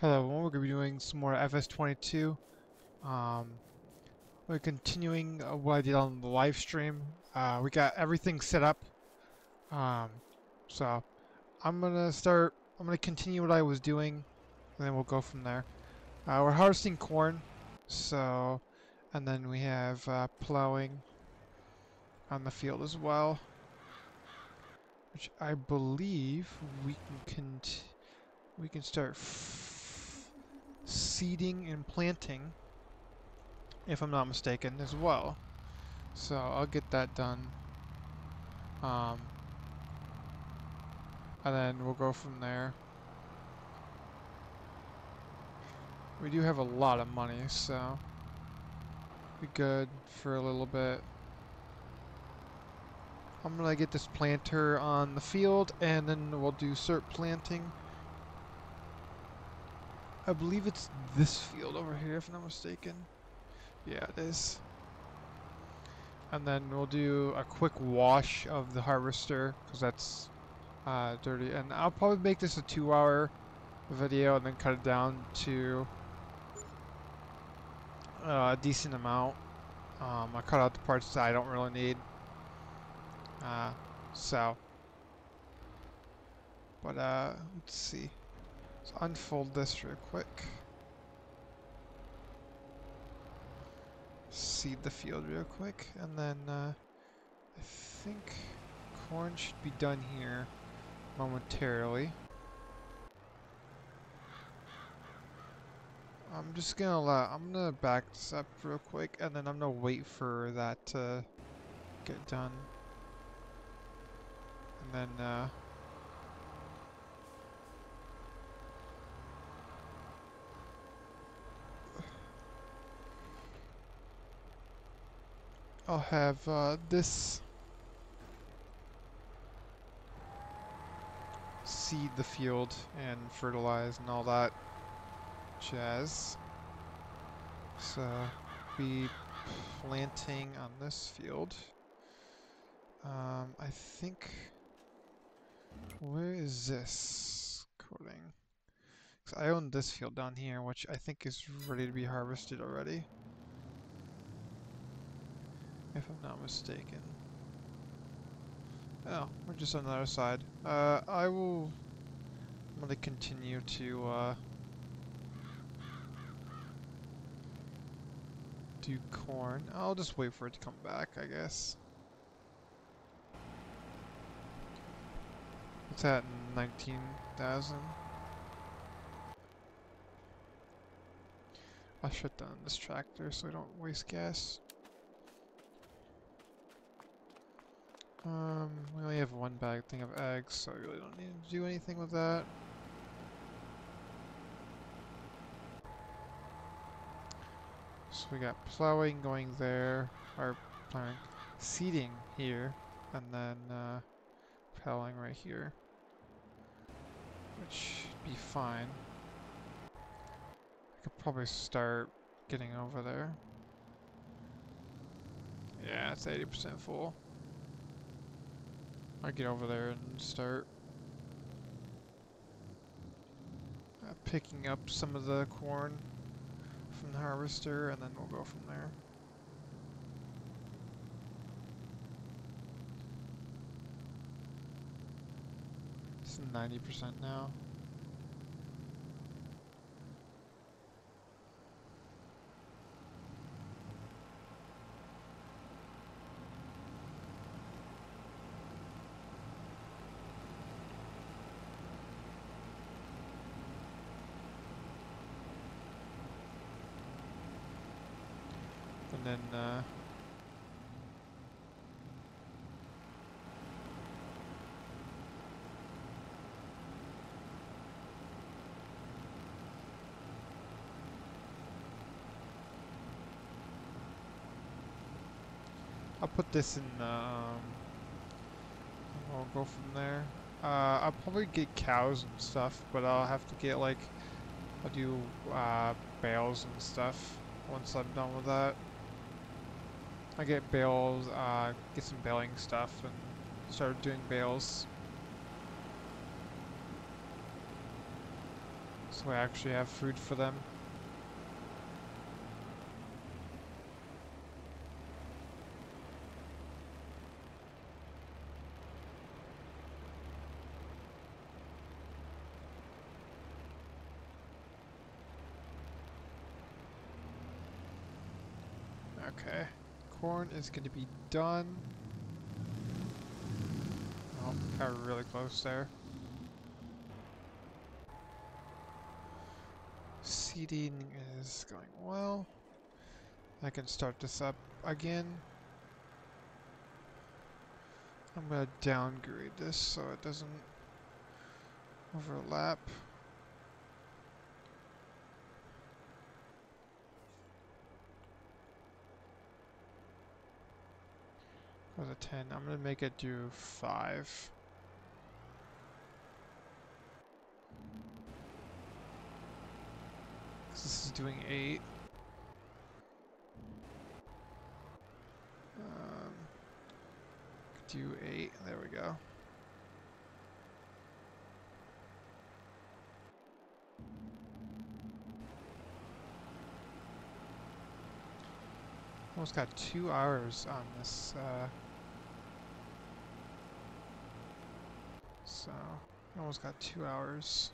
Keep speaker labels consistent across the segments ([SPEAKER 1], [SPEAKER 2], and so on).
[SPEAKER 1] Hello, we're going to be doing some more FS22. Um, we're continuing uh, what I did on the live stream. Uh, we got everything set up. Um, so, I'm going to start, I'm going to continue what I was doing, and then we'll go from there. Uh, we're harvesting corn, so, and then we have uh, plowing on the field as well. Which I believe we can, we can start seeding and planting, if I'm not mistaken, as well. So I'll get that done. Um, and then we'll go from there. We do have a lot of money, so be good for a little bit. I'm gonna get this planter on the field and then we'll do cert planting. I believe it's this field over here if I'm not mistaken. Yeah, it is. And then we'll do a quick wash of the harvester because that's uh, dirty. And I'll probably make this a two hour video and then cut it down to uh, a decent amount. Um, I cut out the parts that I don't really need. Uh, so, but uh, let's see. Let's unfold this real quick. Seed the field real quick, and then uh, I think corn should be done here momentarily. I'm just gonna let, I'm gonna back this up real quick, and then I'm gonna wait for that to get done. And then, uh, I'll have uh, this seed the field and fertilize and all that jazz. So, be planting on this field. Um, I think where is this coding? Because I own this field down here, which I think is ready to be harvested already. If I'm not mistaken. Oh, we're just on the other side. Uh, I will... I'm gonna continue to, uh... Do corn. I'll just wait for it to come back, I guess. It's at 19,000. I'll shut down this tractor so I don't waste gas. Um, we only have one bag thing of eggs, so I really don't need to do anything with that. So we got plowing going there, or plowing, seeding here, and then uh, plowing right here. Which should be fine. I could probably start getting over there. Yeah, it's 80% full. I get over there and start uh, picking up some of the corn from the harvester and then we'll go from there. It's 90% now. And then, uh... I'll put this in, um... I'll go from there. Uh, I'll probably get cows and stuff, but I'll have to get, like... I'll do, uh, bales and stuff once I'm done with that. I get bales, uh, get some baling stuff and start doing bales. So I actually have food for them. Okay, corn is going to be done. Oh, got really close there. Seeding is going well. I can start this up again. I'm going to downgrade this so it doesn't overlap. Was a 10. I'm going to make it do 5. This is doing 8. Um, do 8. There we go. Almost got two hours on this uh, So, almost got two hours.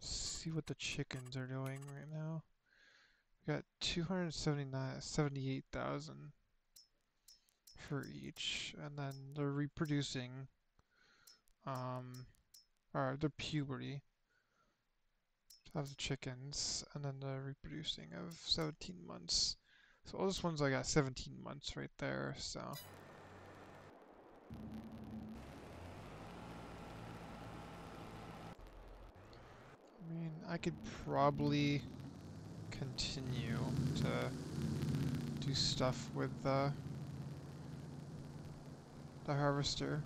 [SPEAKER 1] see what the chickens are doing right now. We got 279, 78,000 for each, and then they're reproducing, um, or the puberty of the chickens, and then the reproducing of 17 months. So all this one's I got 17 months right there, so. I could probably continue to do stuff with the, the harvester.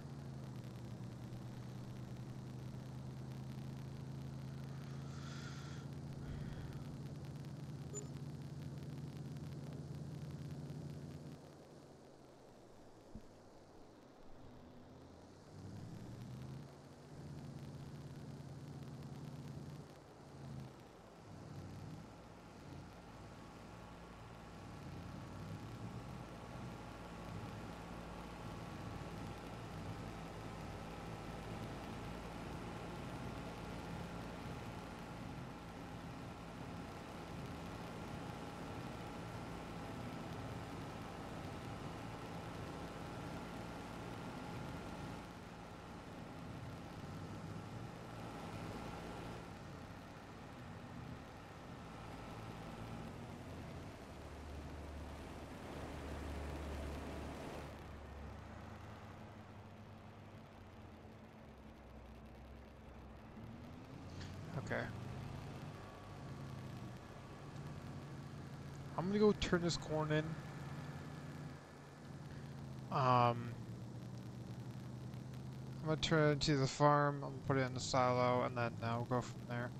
[SPEAKER 1] Okay. I'm gonna go turn this corn in. Um, I'm gonna turn it into the farm, I'm gonna put it in the silo, and then I'll go from there.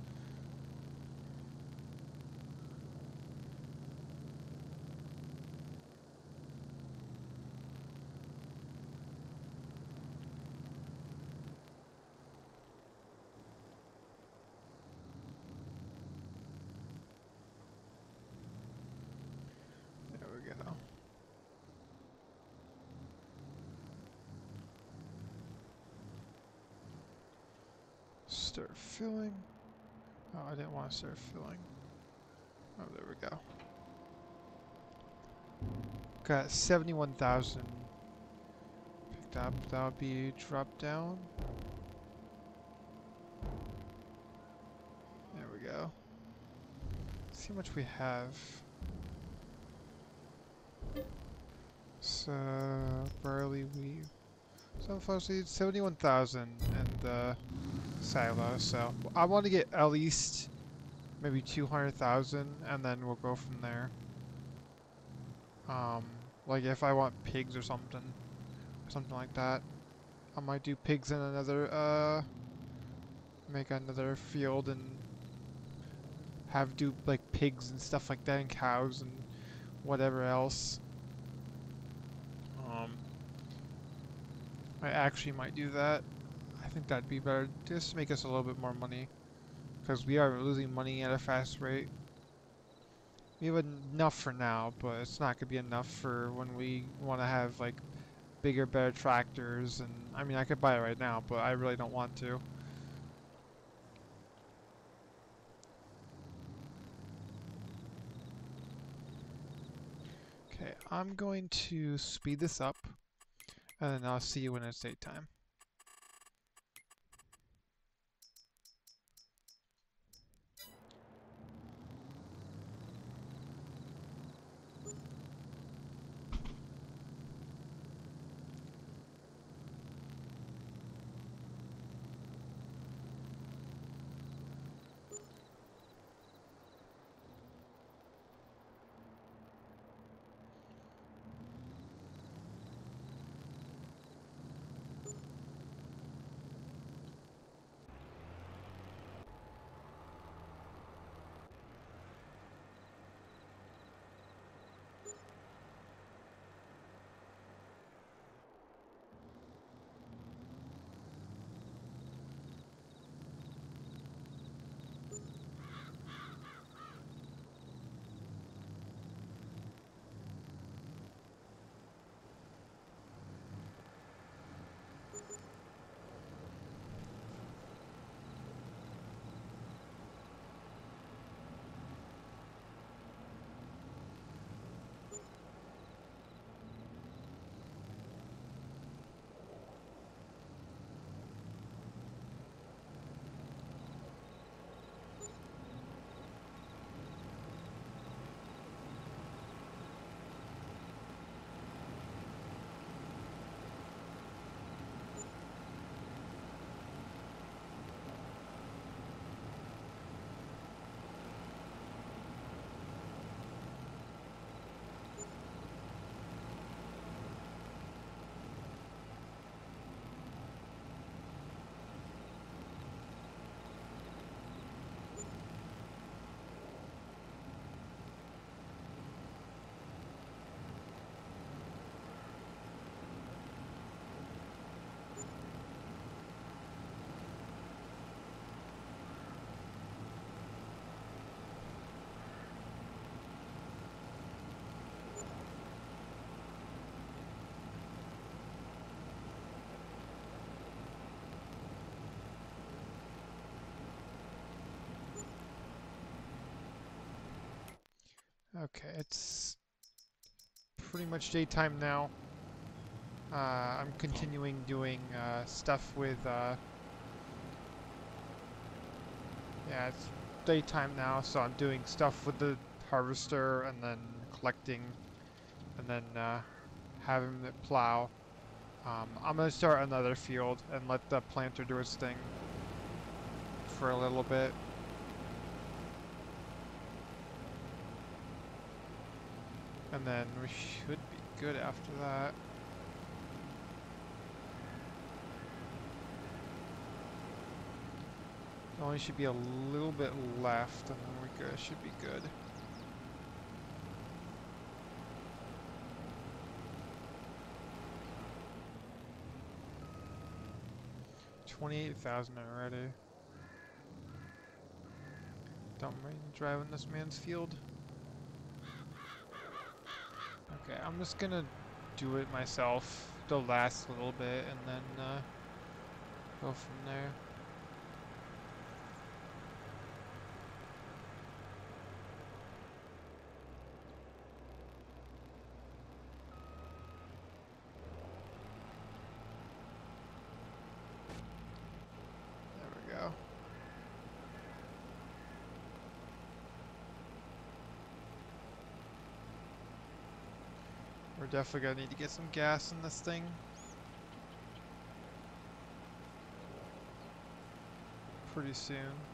[SPEAKER 1] start filling. Oh, I didn't start filling. Oh, there we go. Got 71,000 picked up. That'll be dropped down. There we go. Let's see how much we have. So, barley, wheat. Sunflower seeds, 71,000 and uh, silo, so I want to get at least maybe 200,000 and then we'll go from there. Um, like if I want pigs or something, or something like that, I might do pigs in another, uh, make another field and have do like pigs and stuff like that and cows and whatever else. Um, I actually might do that. I think that'd be better, just to make us a little bit more money. Because we are losing money at a fast rate. We have enough for now, but it's not going to be enough for when we want to have like bigger, better tractors. And I mean, I could buy it right now, but I really don't want to. Okay, I'm going to speed this up, and then I'll see you when it's daytime. Okay, it's pretty much daytime now. Uh, I'm continuing doing uh, stuff with, uh, yeah, it's daytime now, so I'm doing stuff with the harvester and then collecting and then uh, having it plow. Um, I'm going to start another field and let the planter do its thing for a little bit. And then we should be good after that. Only should be a little bit left and then we're good. Should be good. Twenty-eight thousand already. Don't mind driving this man's field. Okay, I'm just gonna do it myself the last little bit and then uh, go from there. There we go. We're definitely gonna need to get some gas in this thing. Pretty soon.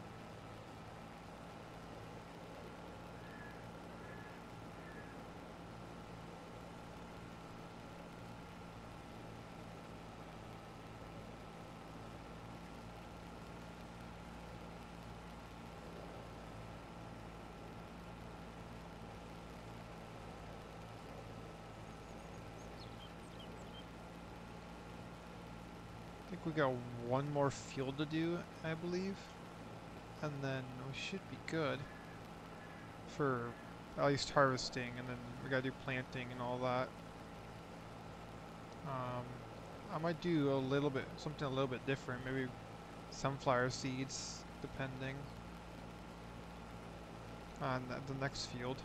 [SPEAKER 1] We got one more field to do, I believe. and then we should be good for at least harvesting, and then we gotta do planting and all that. Um, I might do a little bit, something a little bit different, maybe sunflower seeds, depending on the next field.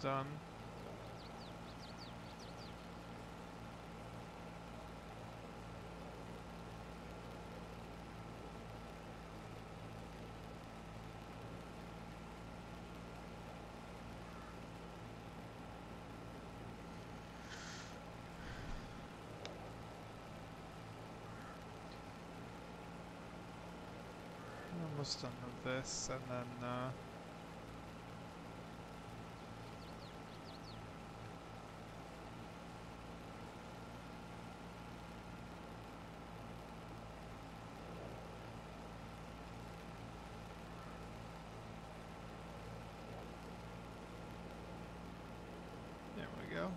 [SPEAKER 1] Done. Almost done with this, and then uh, there we go.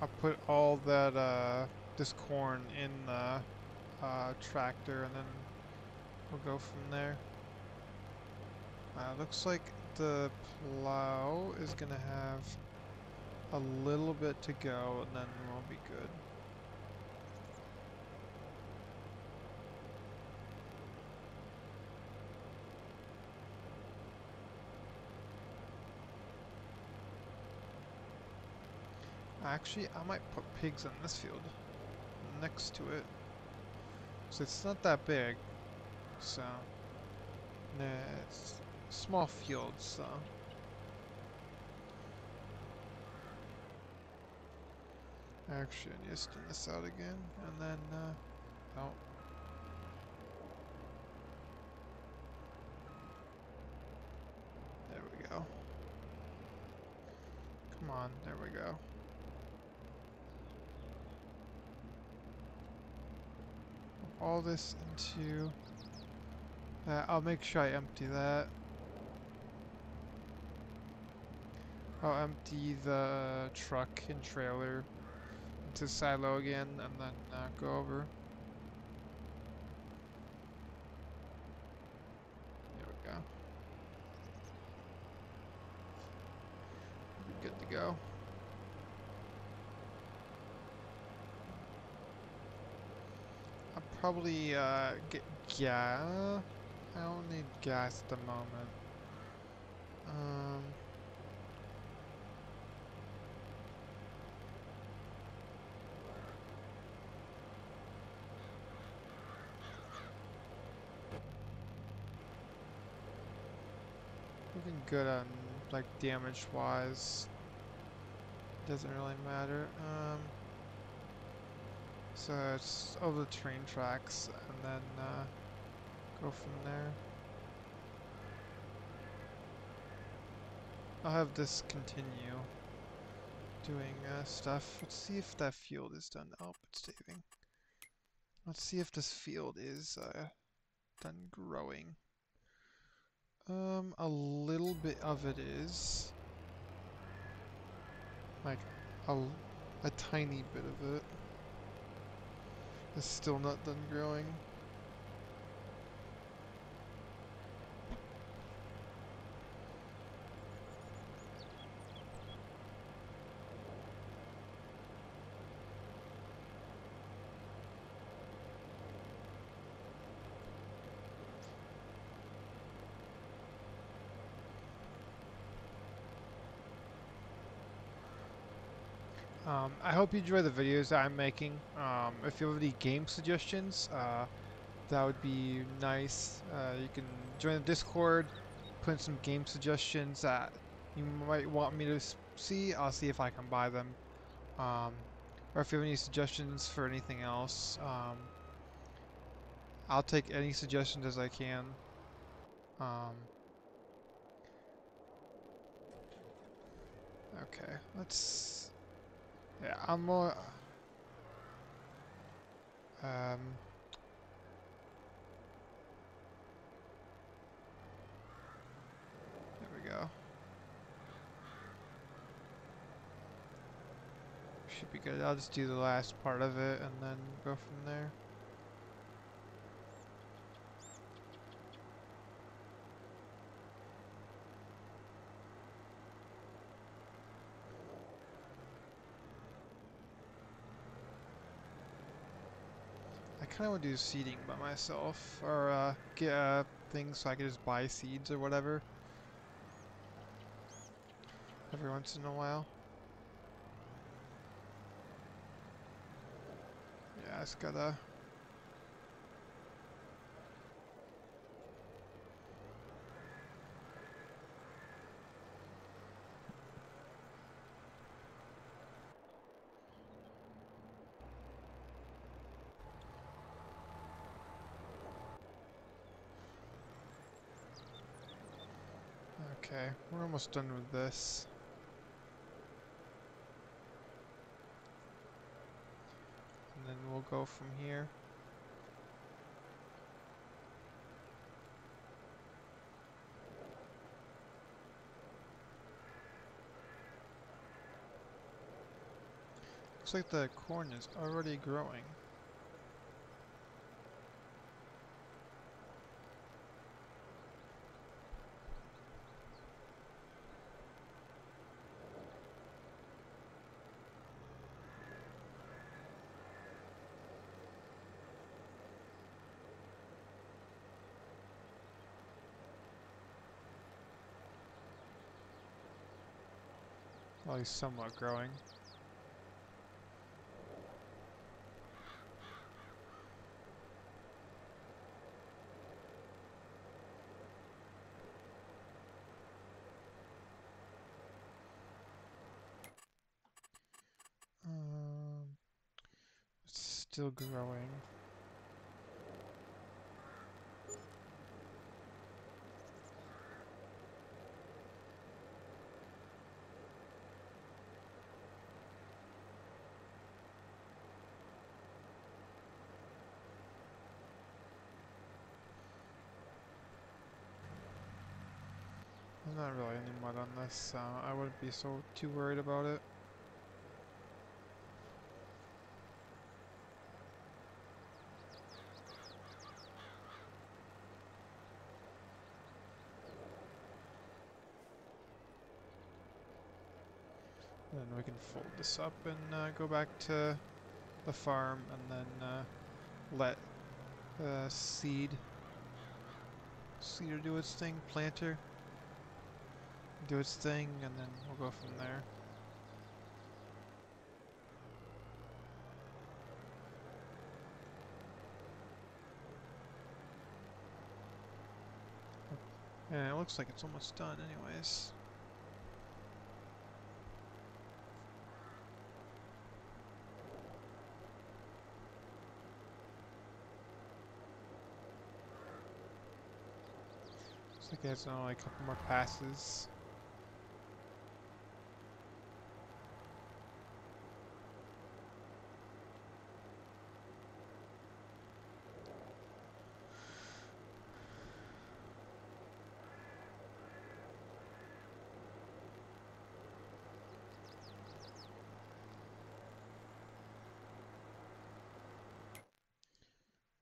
[SPEAKER 1] I'll put all that, uh, this corn in the uh, tractor and then we'll go from there. Uh, looks like the plow is gonna have a little bit to go and then we'll be good. Actually, I might put pigs in this field next to it. So it's not that big. So, nah, it's small field, so. Actually, I need to spin this out again, and then, uh, oh. There we go. Come on, there we go. All this into that. I'll make sure I empty that. I'll empty the truck and trailer into silo again and then uh, go over. There we go. We're good to go. I'll probably uh, get gas. I don't need gas at the moment. Um, looking good on like damage wise. Doesn't really matter. Um, so it's over the train tracks and then uh, go from there. I'll have this continue doing uh, stuff. Let's see if that field is done. Oh, it's saving. Let's see if this field is uh, done growing. Um, a little bit of it is. Like, a, a tiny bit of it. It's still not done growing. Um, I hope you enjoy the videos that I'm making. Um, if you have any game suggestions, uh, that would be nice. Uh, you can join the Discord, put in some game suggestions that you might want me to see. I'll see if I can buy them. Um, or if you have any suggestions for anything else, um, I'll take any suggestions as I can. Um, okay, let's. Yeah, I'm more. Um. There we go. Should be good. I'll just do the last part of it and then go from there. Kind of want to do seeding by myself, or uh, get uh, things so I can just buy seeds or whatever every once in a while. Yeah, it's gotta. Okay, we're almost done with this. And then we'll go from here. Looks like the corn is already growing. Somewhat growing. Um, still growing. There's really on this, so I wouldn't be so too worried about it. Then we can fold this up and uh, go back to the farm and then uh, let uh, seed seeder do its thing, planter do its thing, and then we'll go from there. Yeah, it looks like it's almost done anyways. Looks like it has uh, only a couple more passes.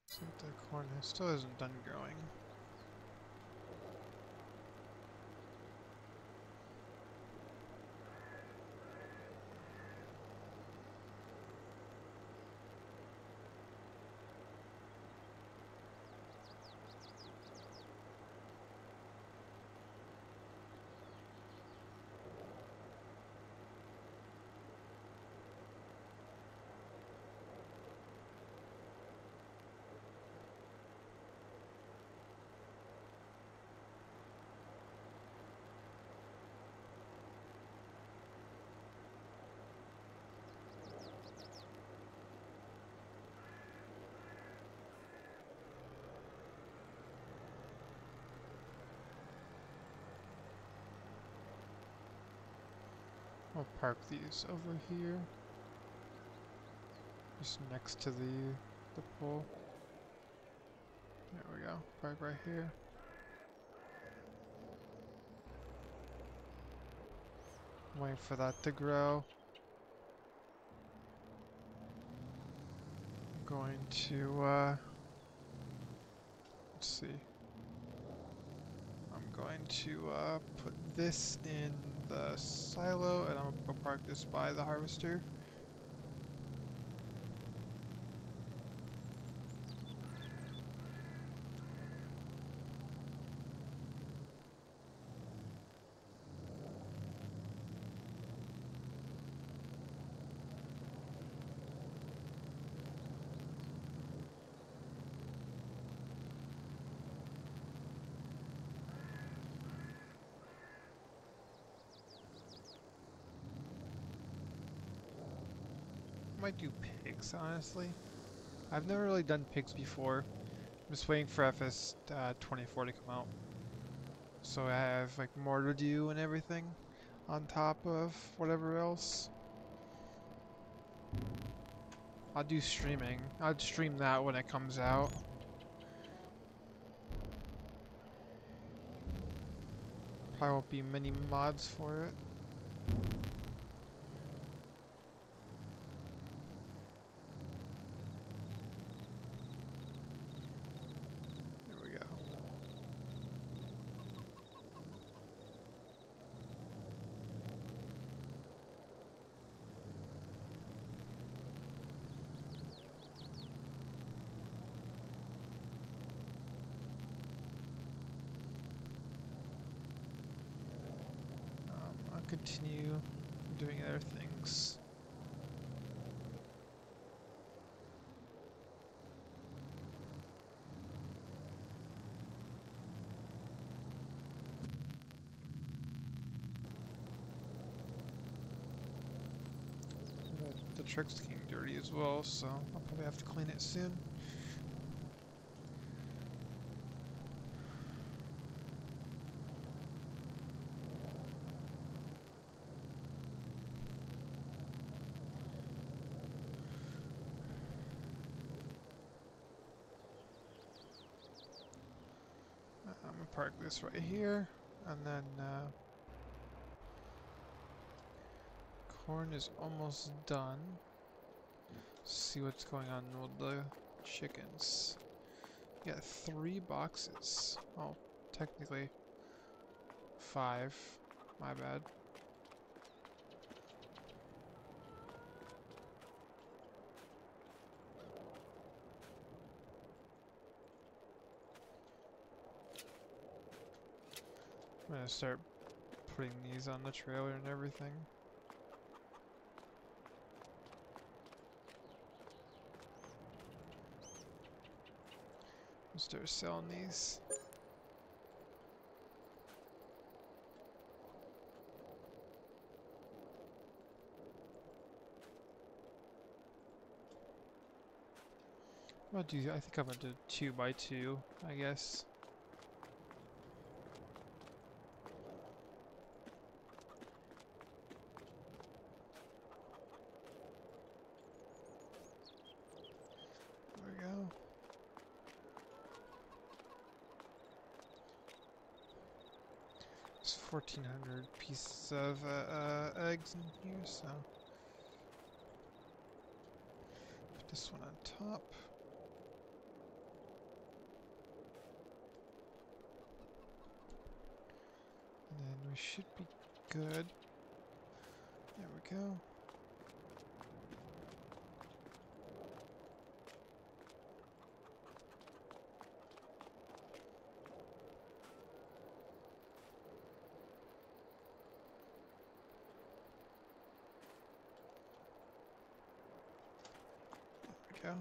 [SPEAKER 1] So the corn still isn't done growing. I'll park these over here. Just next to the the pole. There we go. Park right here. Waiting for that to grow. I'm going to uh let's see. I'm going to uh put this in the silo and I'm gonna park this by the harvester. might do pigs, honestly. I've never really done pigs before. I'm just waiting for FS uh, 24 to come out. So I have like more to do and everything on top of whatever else. I'll do streaming. I'll stream that when it comes out. Probably won't be many mods for it. There we go. Um, I'll continue doing other things. The, the truck's getting dirty as well, so I'll probably have to clean it soon. Uh, I'm gonna park this right here, and then uh, corn is almost done. See what's going on with the chickens. We got three boxes. Oh, technically five. My bad. I'm gonna start putting these on the trailer and everything. Start selling these. I'm gonna do. I think I'm gonna do two by two. I guess. There we go. There's 1,400 pieces of uh, uh, eggs in here, so put this one on top. And then we should be good. There we go. There we go.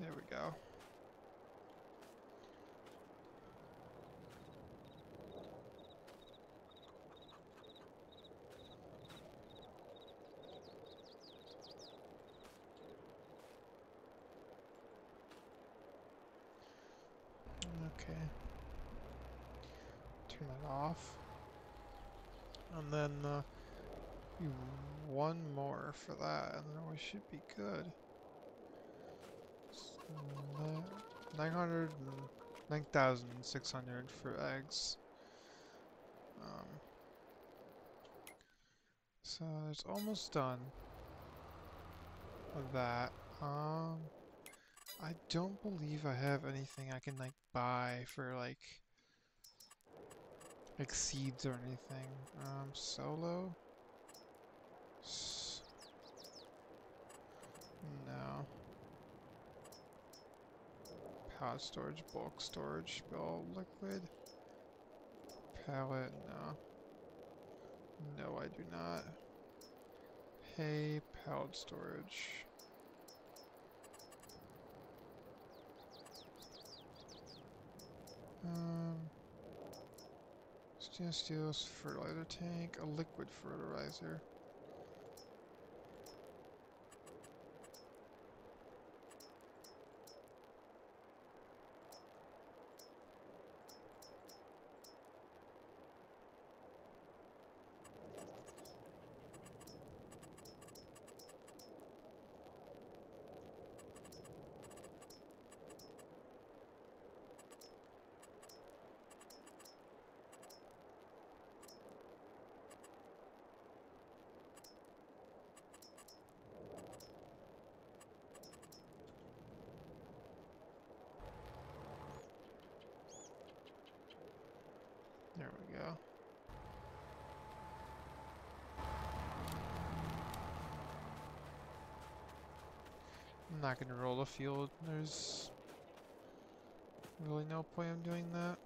[SPEAKER 1] There we go. Okay. Turn that off. And then uh, one more for that, and then we should be good. 900, 9,600 for eggs. Um, so it's almost done with that. Um, I don't believe I have anything I can like buy for like seeds or anything. Um, silo. No. Pallet storage, bulk storage, spell liquid. Pallet, no. No, I do not. Hay, pallet storage. Stainless steel fertilizer tank, a liquid fertilizer. There we go. Gonna roll a field. There's really no point in doing that.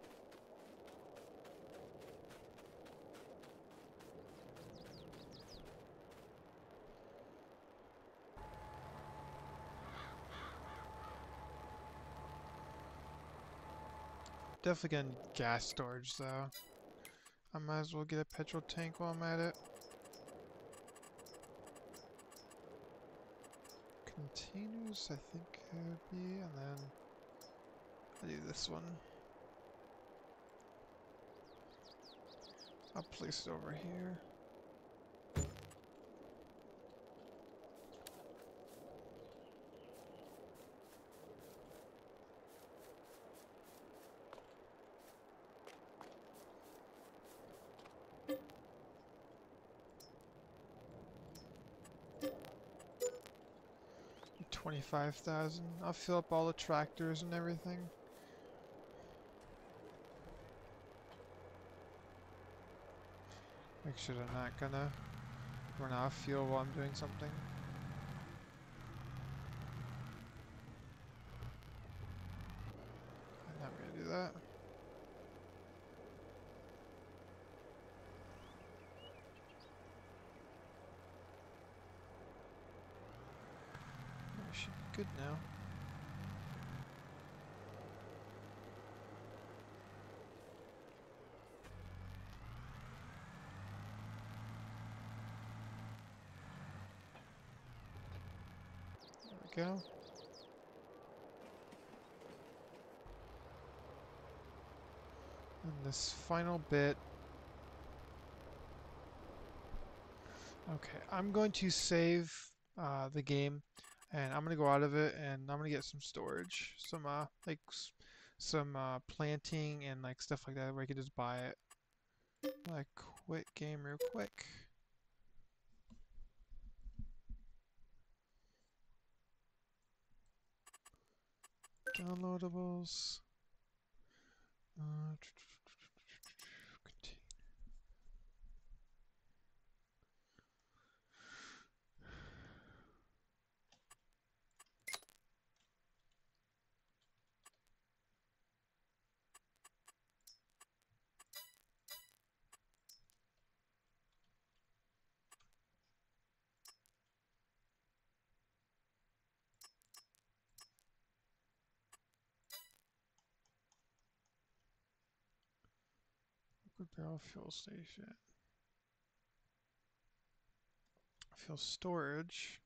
[SPEAKER 1] Definitely getting gas storage though. I might as well get a petrol tank while I'm at it. Containers, I think it would be, and then I do this one. I'll place it over here. Twenty-five thousand. I'll fill up all the tractors and everything. Make sure they're not gonna run out of fuel while I'm doing something. I'm not gonna do that. We should be good now. There we go. And this final bit. Okay, I'm going to save uh, the game and I'm gonna go out of it and I'm gonna get some storage, some uh, like some uh, planting and like stuff like that where I can just buy it. Like quit game real quick. Downloadables. Uh, barrel fuel station. Fuel storage.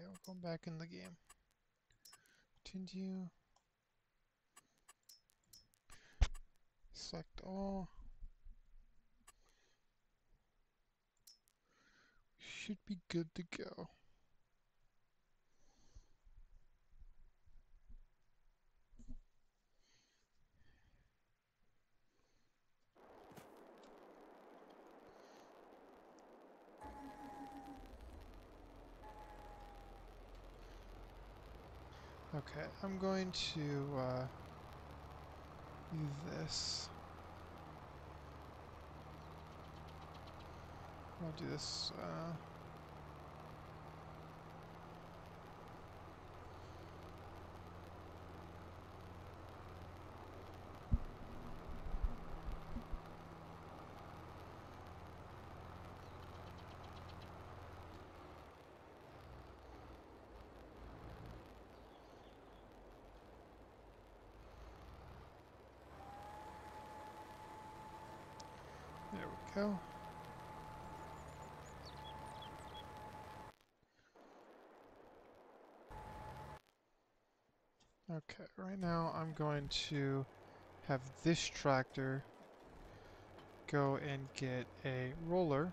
[SPEAKER 1] Okay, we're going back in the game. Continue. Select all. Should be good to go. Okay, I'm going to uh, do this. I'll do this. Uh, there we go. Okay, right now I'm going to have this tractor go and get a roller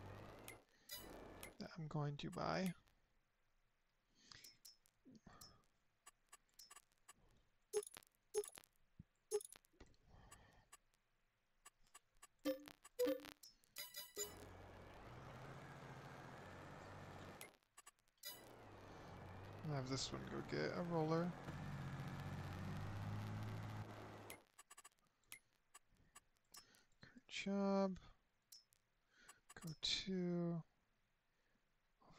[SPEAKER 1] that I'm going to buy. Have this one go get a roller. Great job. Go to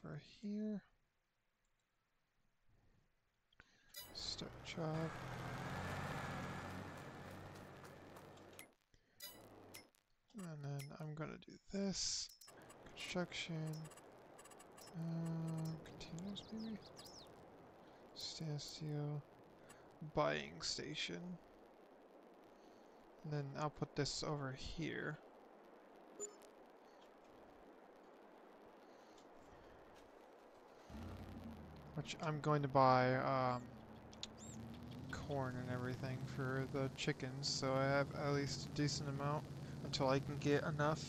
[SPEAKER 1] over here. Start job. And then I'm gonna do this. Construction. Uh, continuous maybe? Standstill. Buying station. And then I'll put this over here. Which I'm going to buy um, corn and everything for the chickens, so I have at least a decent amount until I can get enough.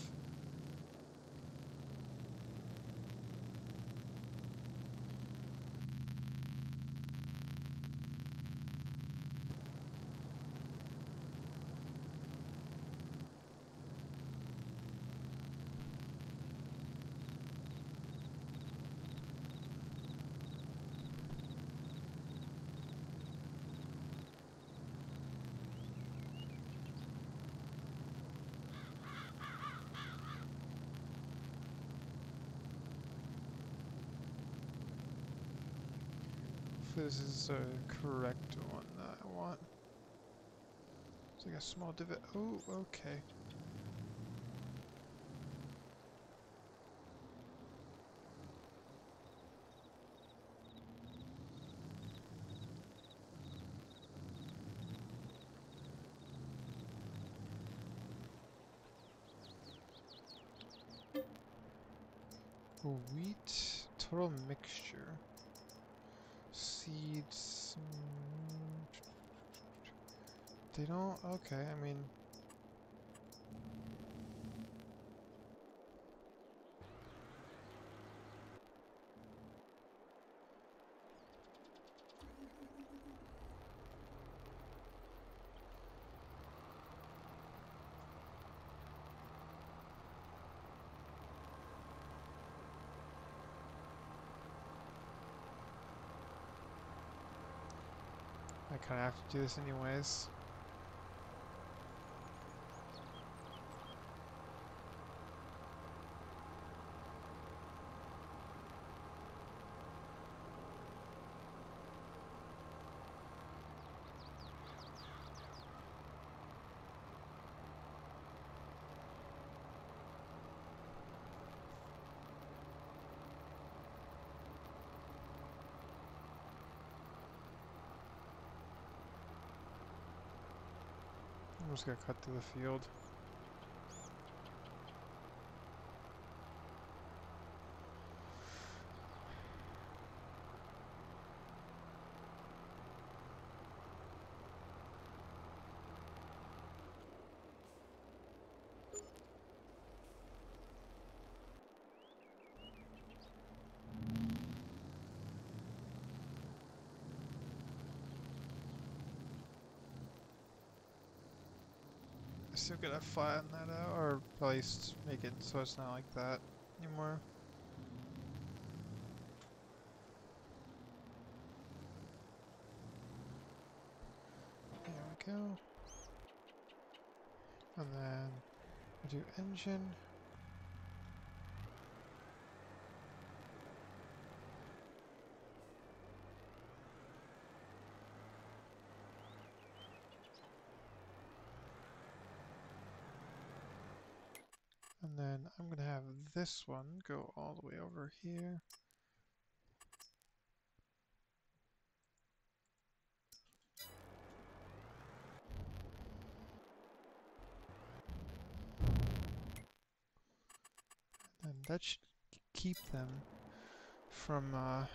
[SPEAKER 1] Hopefully this is the correct one that I want. It's like a small divot. Oh, okay. Wheat total mixture. they don't? Okay, I mean... I kind of have to do this anyways. Just gonna cut through the field. Still gotta flatten that out, or at least make it so it's not like that anymore. There we go. And then we do engine. And then I'm going to have this one go all the way over here. And that should keep them from uh,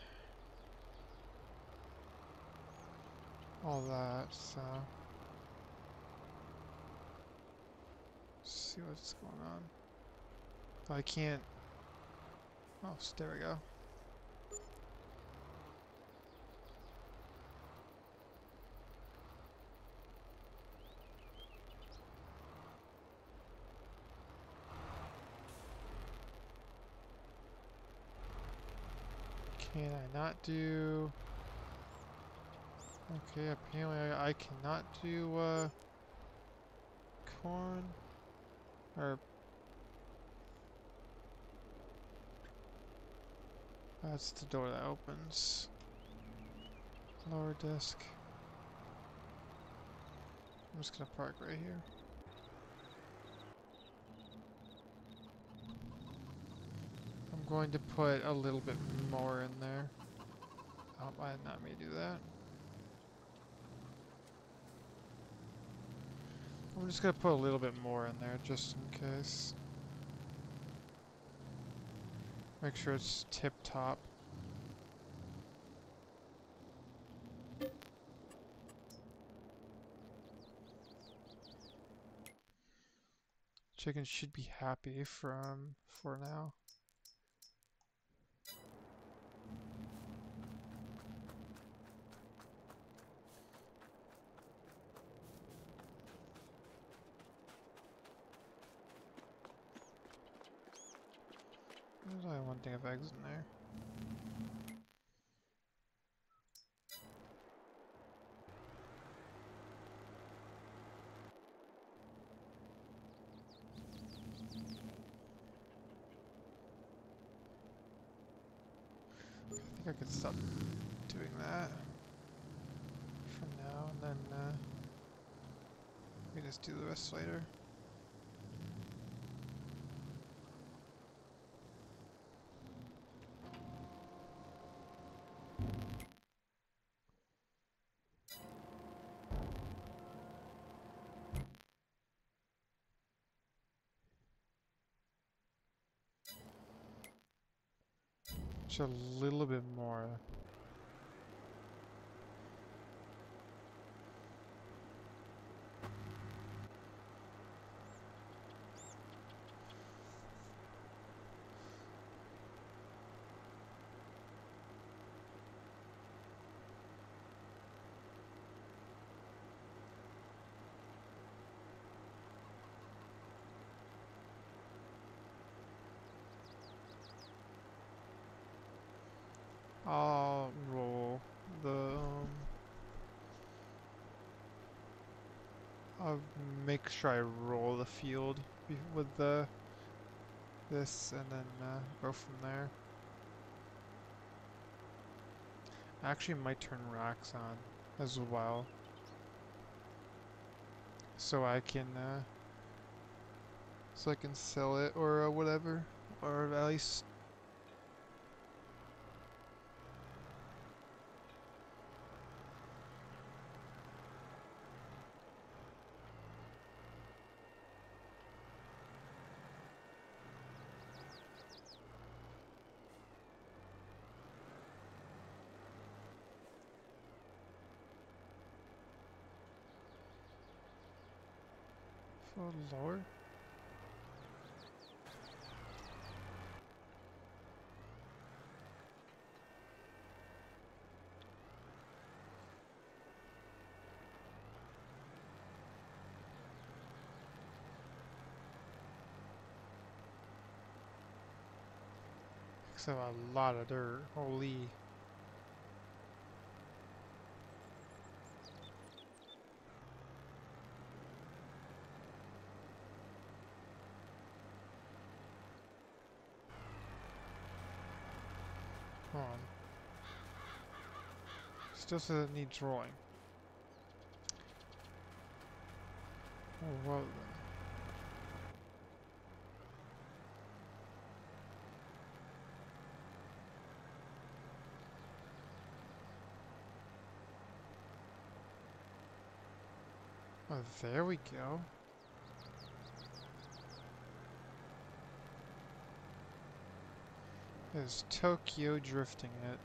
[SPEAKER 1] all that, so... see what's going on. I can't. Oh, there we go. Can I not do... Okay, apparently I, I cannot do, uh... Corn? Or That's the door that opens. Lower desk. I'm just gonna park right here. I'm going to put a little bit more in there. Oh, I not me do that. I'm just gonna put a little bit more in there just in case. Make sure it's tip top. Chicken should be happy from for now. Eggs in there. I think I could stop doing that for now, and then uh, we just do the rest later. A little bit more. Oh, Make sure I roll the field with the this and then uh, go from there. I actually might turn racks on as well. So I can uh, so I can sell it or uh, whatever or at least for lower. Except a lot of dirt. Holy. Come on. Still says it needs rolling. Oh, well then. Oh, there we go. Is Tokyo drifting it?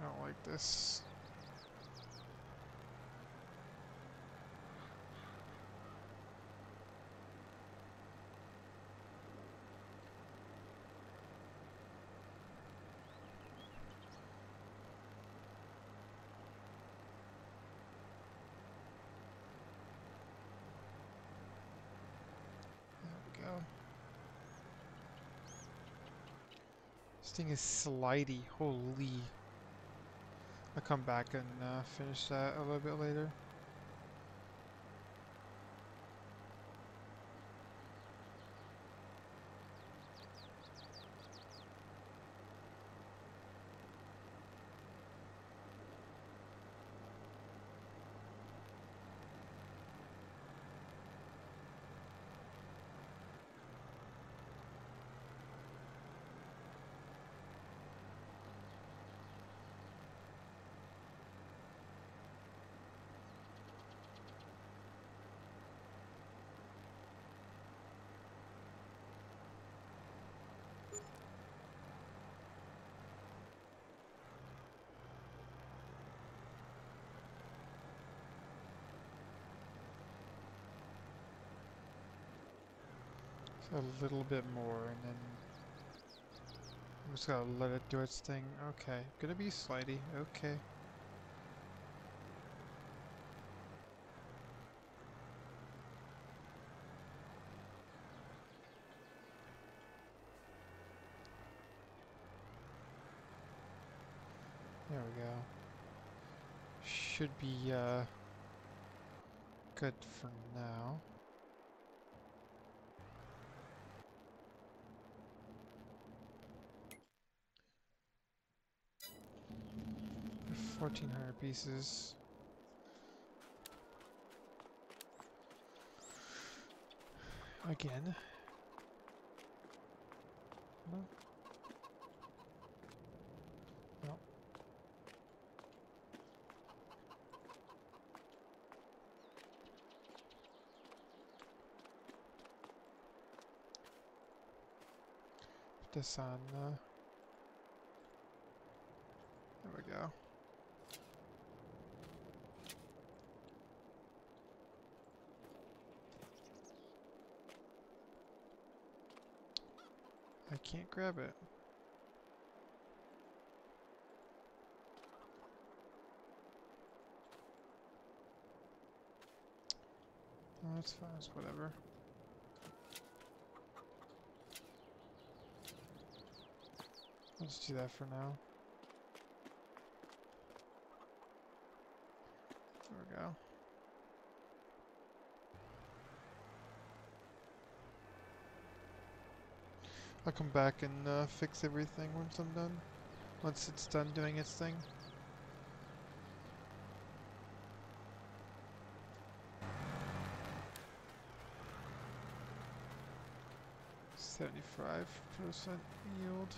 [SPEAKER 1] I don't like this. There we go. This thing is slidey. Holy. Come back and uh, finish that a little bit later. A little bit more and then I'm just gonna let it do its thing. Okay, gonna be slidey. Okay. There we go. Should be uh good for now. Fourteen hundred pieces. Again. No. No. Put this on. Uh, there we go. Can't grab it. Oh, that's fine, it's whatever. Let's do that for now. There we go. I'll come back and uh, fix everything once I'm done. Once it's done doing its thing. Seventy-five percent yield.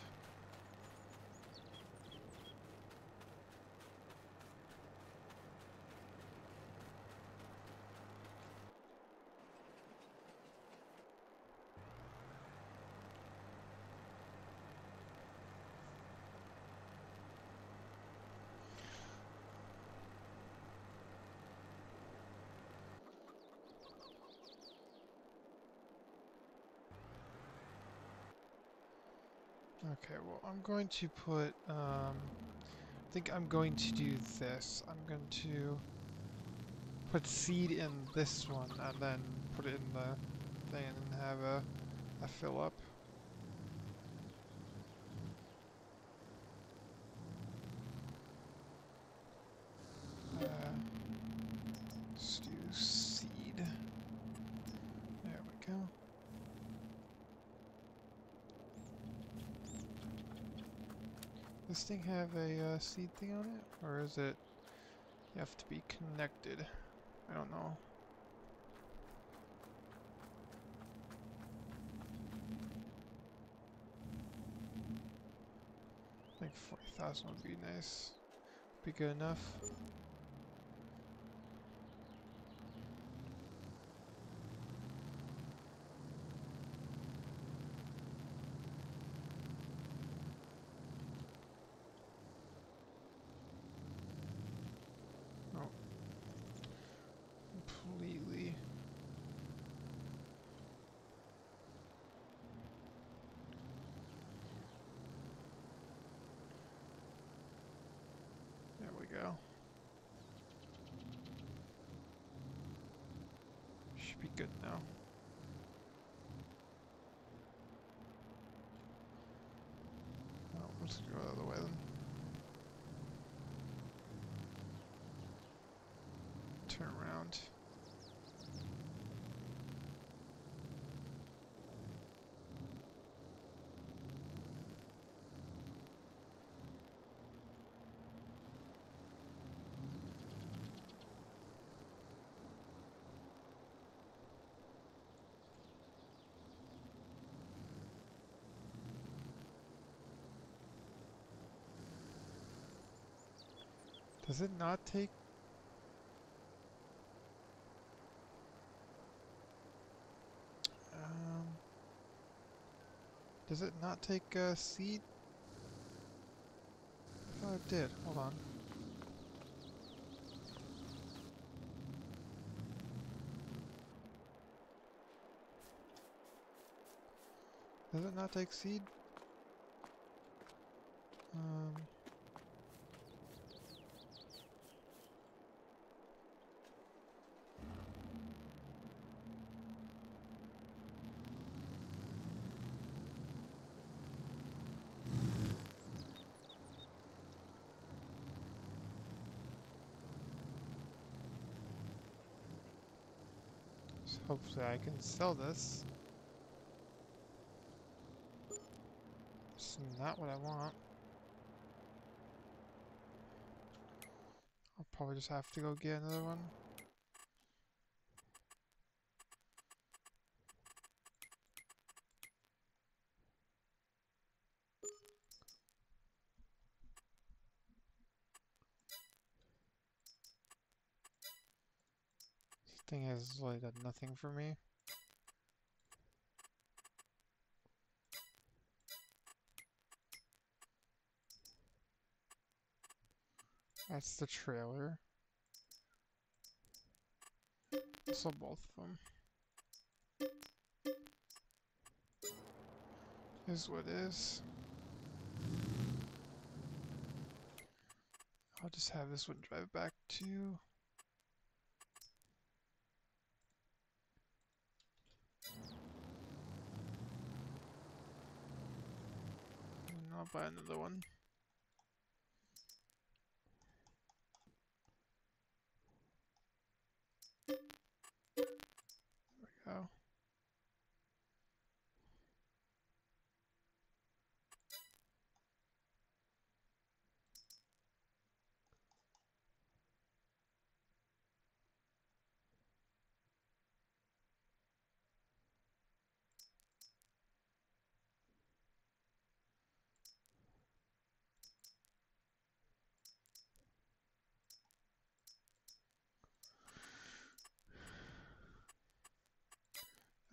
[SPEAKER 1] Okay, well, I'm going to put, um, I think I'm going to do this. I'm going to put seed in this one and then put it in the thing and have a, a fill up. Uh, let's do seed. There we go. This thing have a uh, seed thing on it? Or is it you have to be connected? I don't know. I think 40,000 would be nice. Be good enough. completely. There we go. Should be good now. Let's go the other way then. Turn around. Does it not take Um, does it not take uh, seed? I thought it did. Hold on. Does it not take seed? Hopefully I can sell this. It's not what I want. I'll probably just have to go get another one. This thing has done nothing for me. That's the trailer. So both of them. Is what is. I'll just have this one drive back to. And I'll buy another one.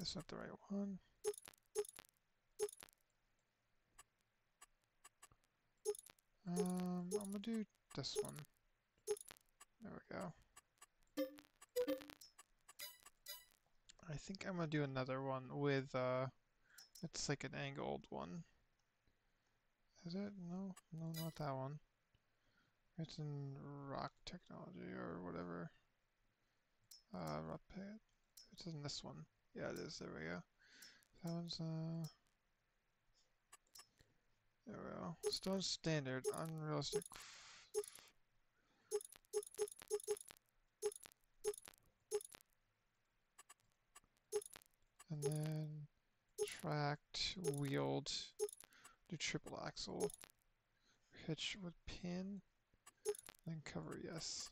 [SPEAKER 1] That's not the right one. Um, I'm gonna do this one. There we go. I think I'm gonna do another one with, uh, it's like an angled one. Is it? No, no, not that one. It's in rock technology or whatever. Uh, rock pit. It's in this one. Yeah, it is. There we go. That one's, uh... There we go. Stone standard, unrealistic. And then tracked, wheeled, do triple axle, hitch with pin, then cover yes.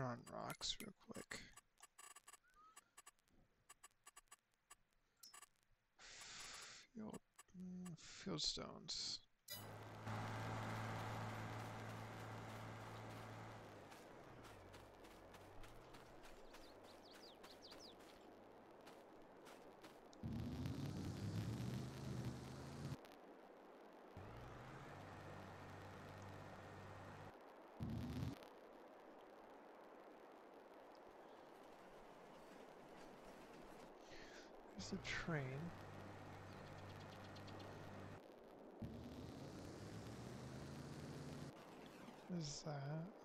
[SPEAKER 1] On rocks real quick. Field, mm, There's the train. Is that?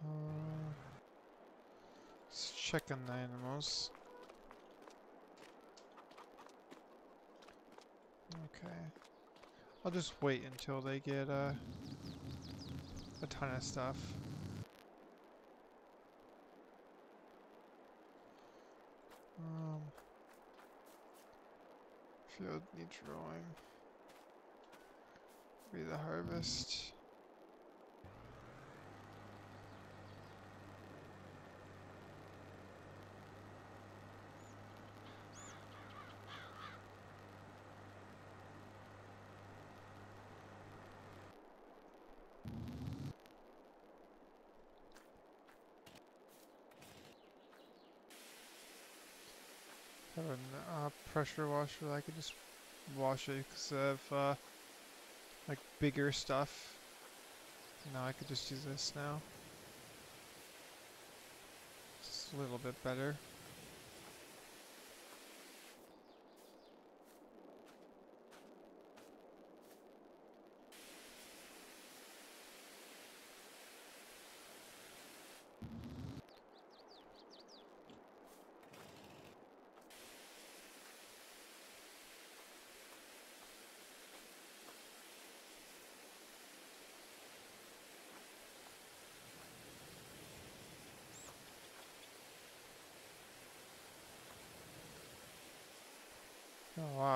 [SPEAKER 1] Uh, let's check on the animals. Okay. I'll just wait until they get uh, a ton of stuff. Field needs rolling. Be the harvest. Have a uh, pressure washer I could just wash it because of uh, like bigger stuff. Now I could just use this now. It's a little bit better.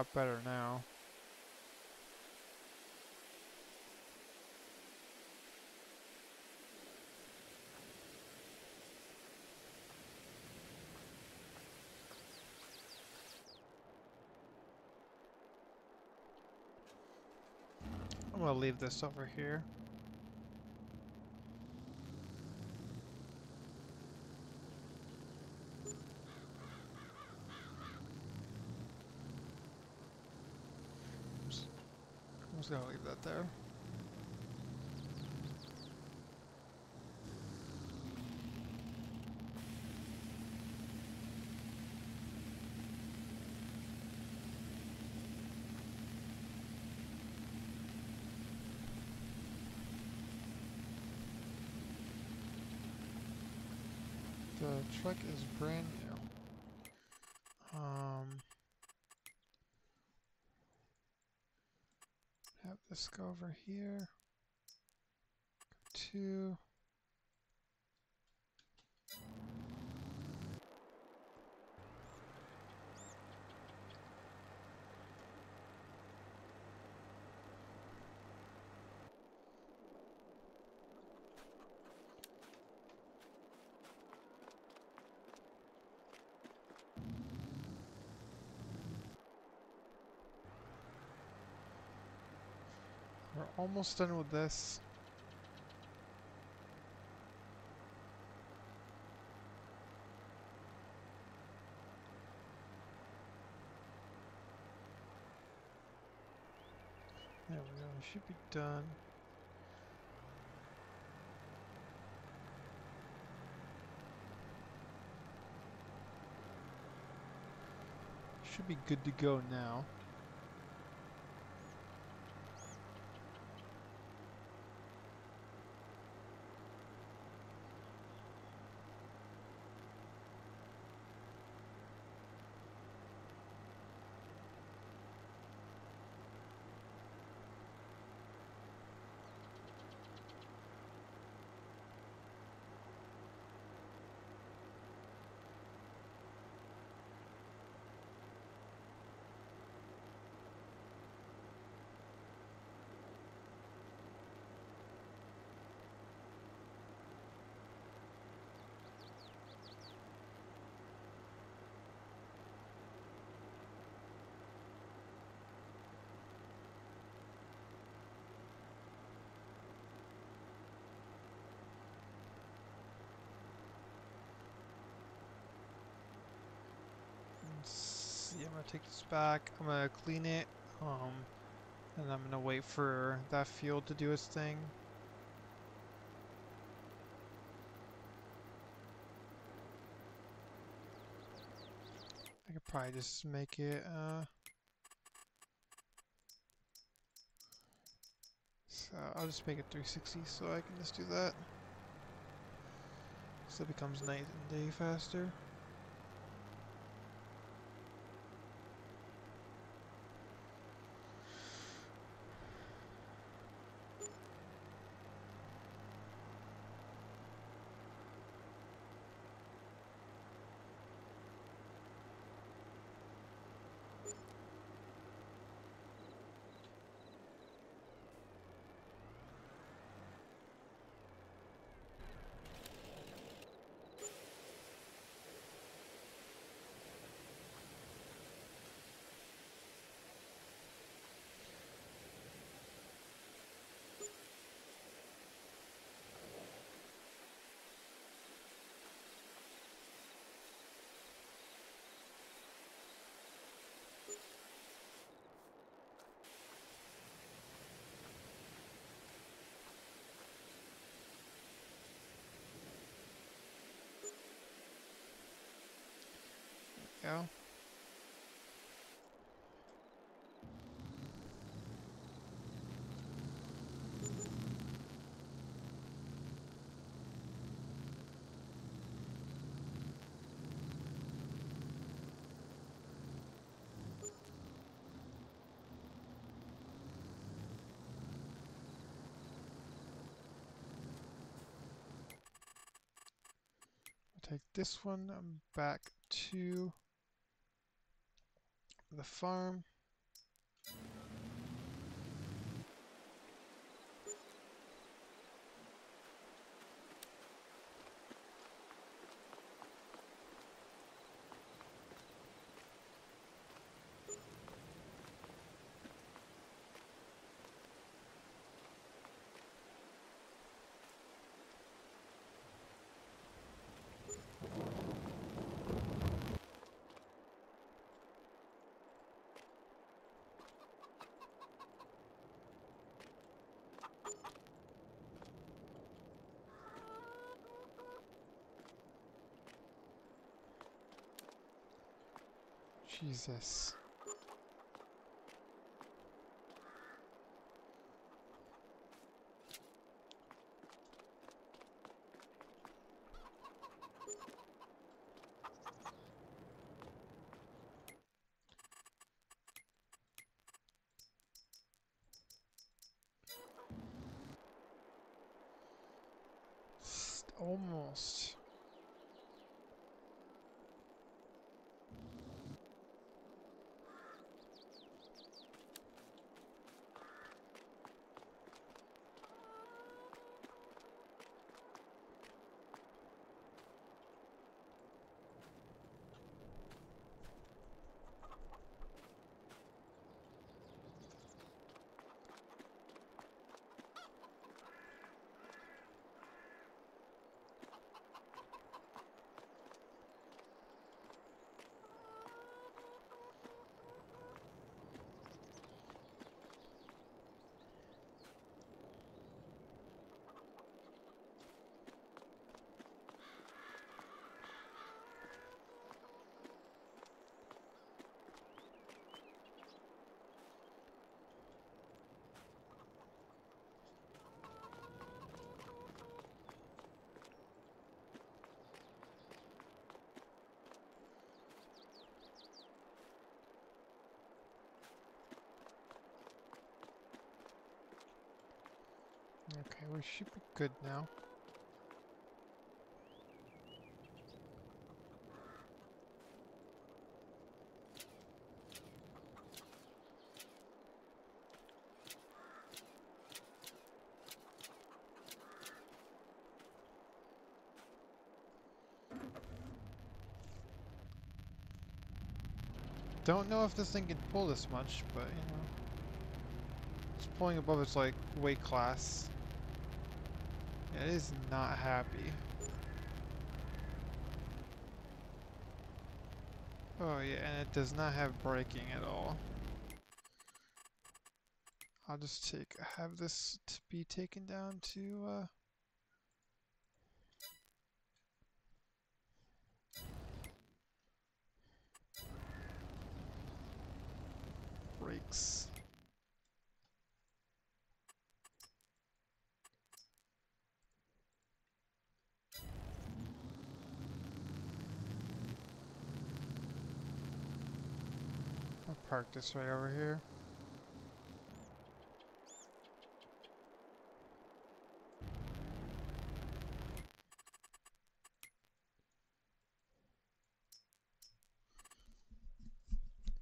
[SPEAKER 1] Lot better now. I'm gonna leave this over here. Just gonna leave that there. The truck is brand new. Um, this go over here. Two. Almost done with this. There we go, should be done. Should be good to go now. Let's see, I'm gonna take this back. I'm gonna clean it. Um, and I'm gonna wait for that field to do its thing. I could probably just make it, uh... So I'll just make it 360 so I can just do that. So it becomes night and day faster. Go. Take this one um, back to the farm. Jesus. S- Almost. Okay, we should be good now. Don't know if this thing can pull this much, but you know. It's pulling above its like weight class. It is not happy. Oh yeah, and it does not have braking at all. I'll just take have this to be taken down to uh This right over here.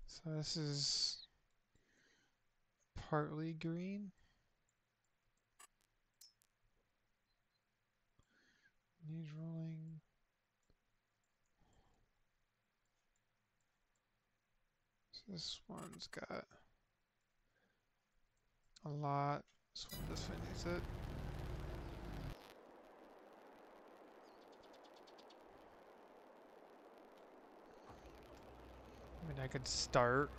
[SPEAKER 1] So this is partly green. Needs rolling. So this one's got a lot. This one, needs it. I mean, I could start.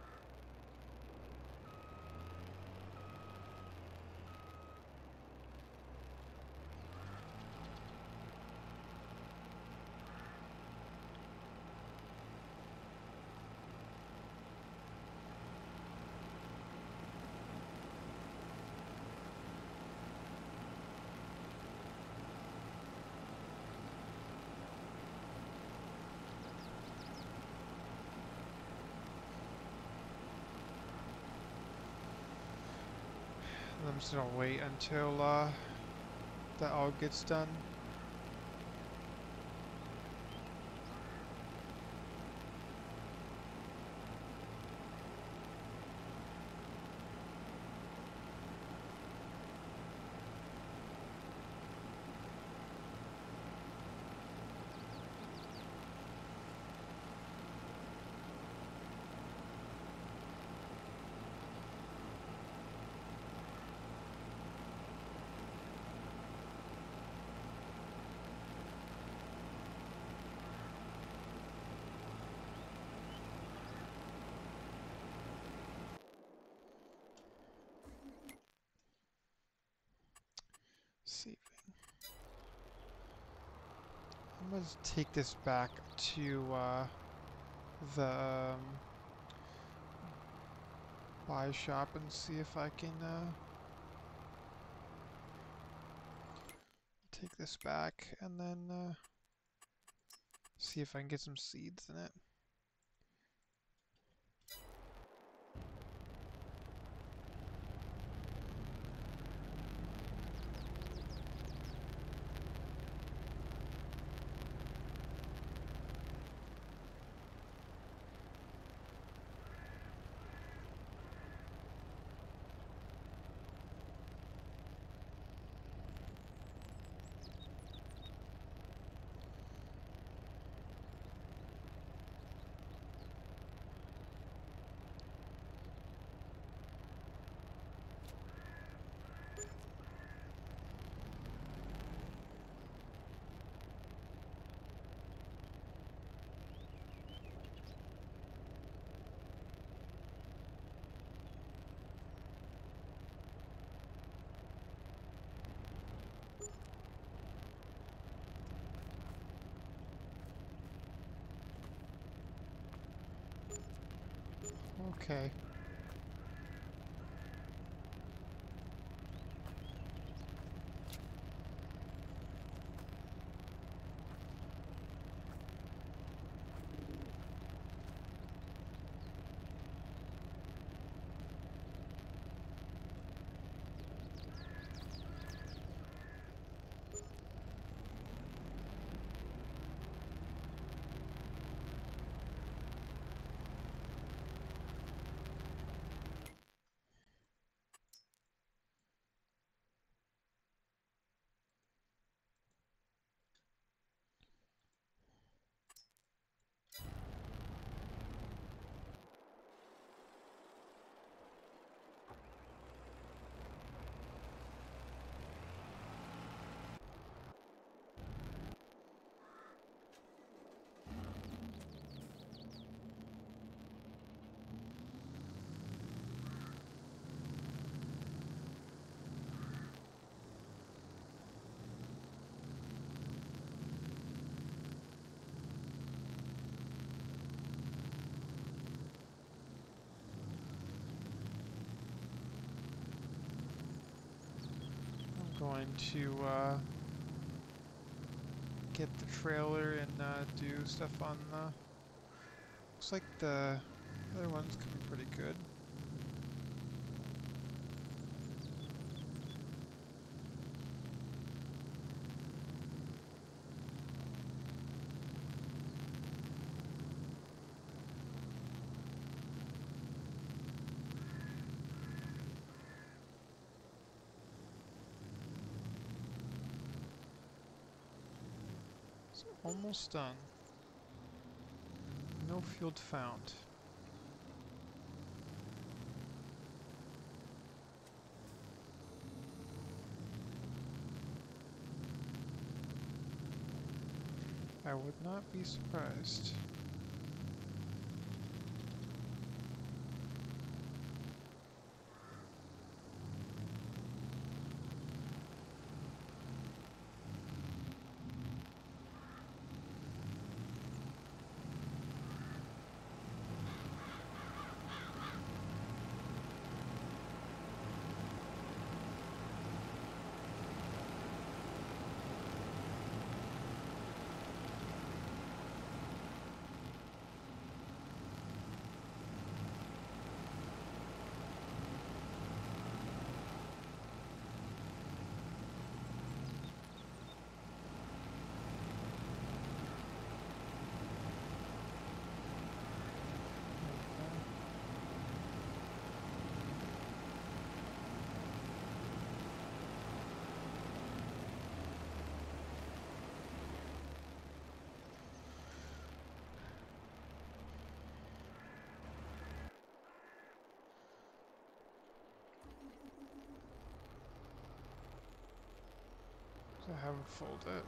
[SPEAKER 1] Just gonna wait until uh, that all gets done. I'm gonna take this back to uh, the um, buy shop and see if I can uh, take this back and then uh, see if I can get some seeds in it. Going to uh, get the trailer and uh, do stuff on the... Looks like the other ones be pretty good. It's almost done. No field found. I would not be surprised. I have fold it.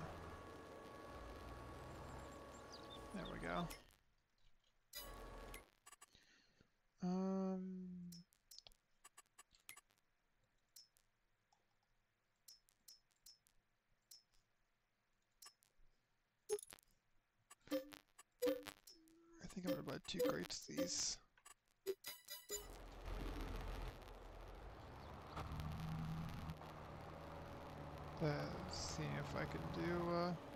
[SPEAKER 1] There we go. Um, I think I'm gonna buy two crates of these. If I can do, uh...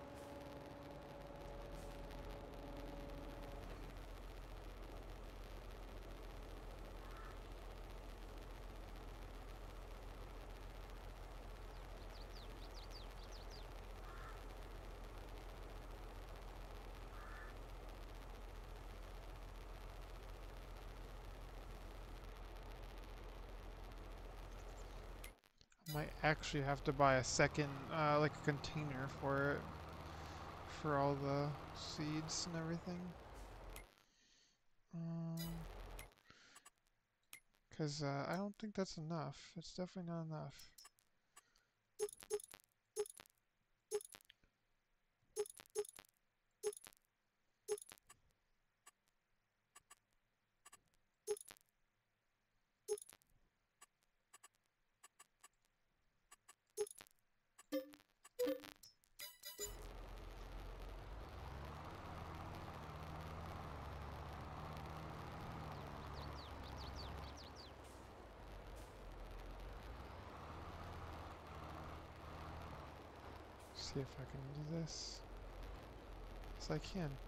[SPEAKER 1] Might actually have to buy a second, uh, like a container for it. For all the seeds and everything. Um, Cause, uh, I don't think that's enough. It's definitely not enough. See if I can do this. Yes, I can.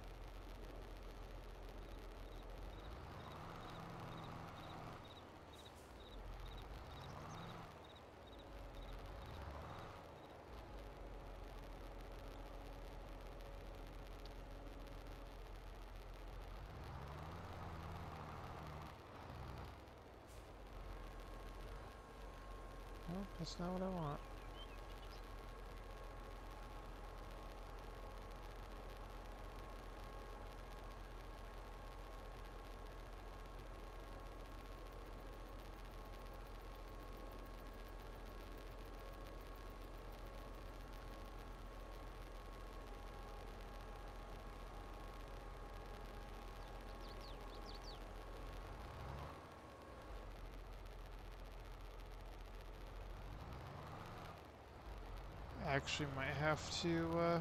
[SPEAKER 1] No, that's not what I want. Actually might have to, uh...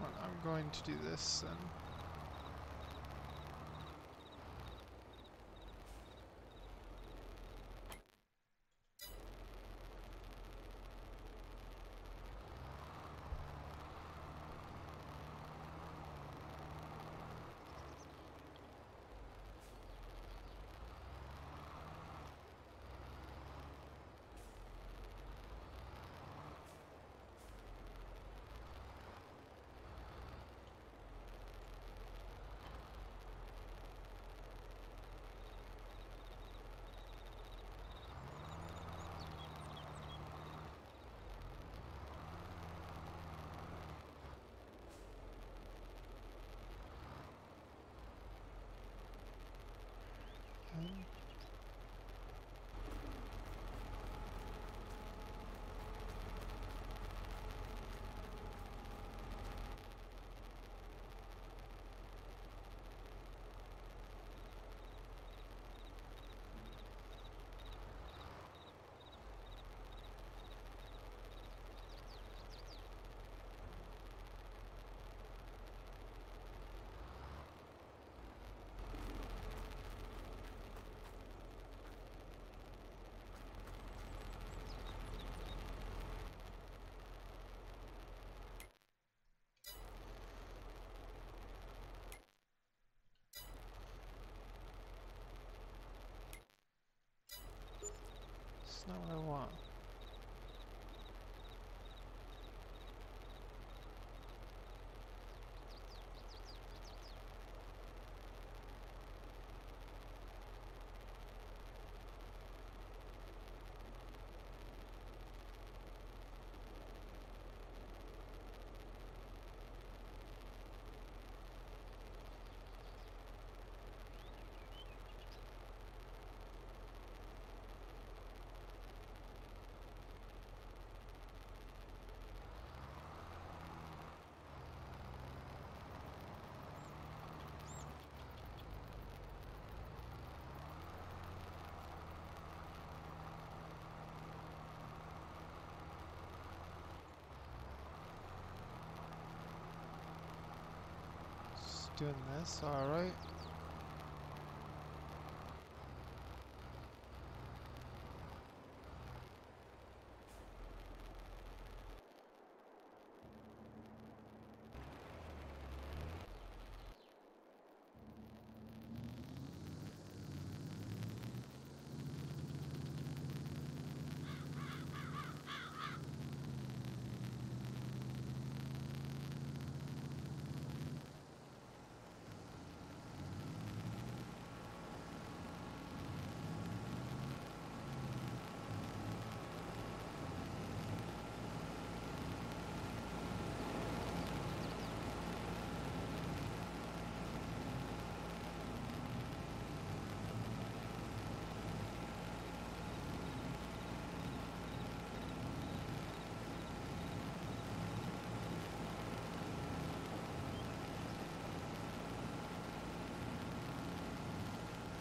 [SPEAKER 1] Well, I'm going to do this then. Um, That's not what I want. Doing this, alright.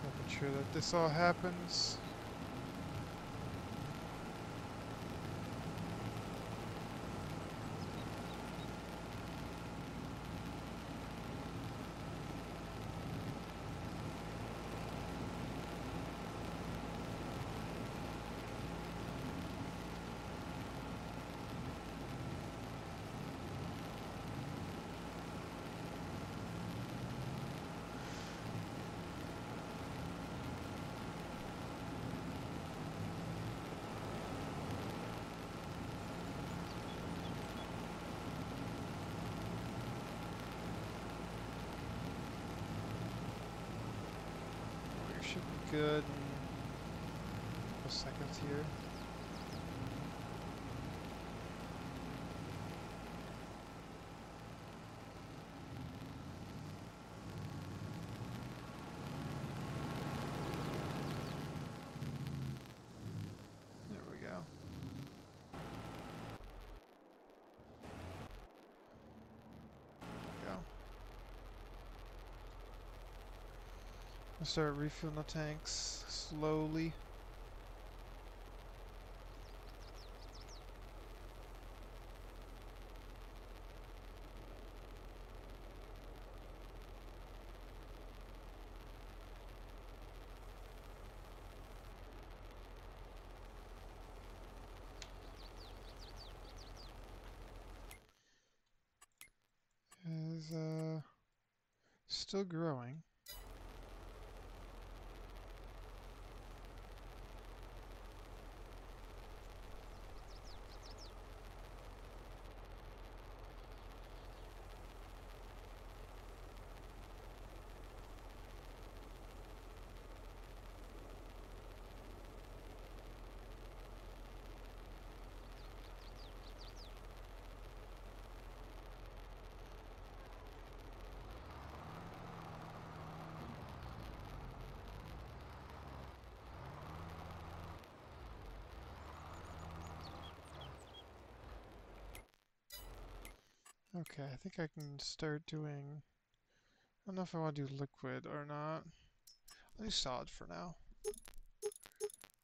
[SPEAKER 1] Making sure that this all happens. We should be good a couple seconds here. There we go. Go. I'll start refilling the tanks slowly. Is uh still growing. Okay, I think I can start doing... I don't know if I want to do liquid or not. I'll do solid for now.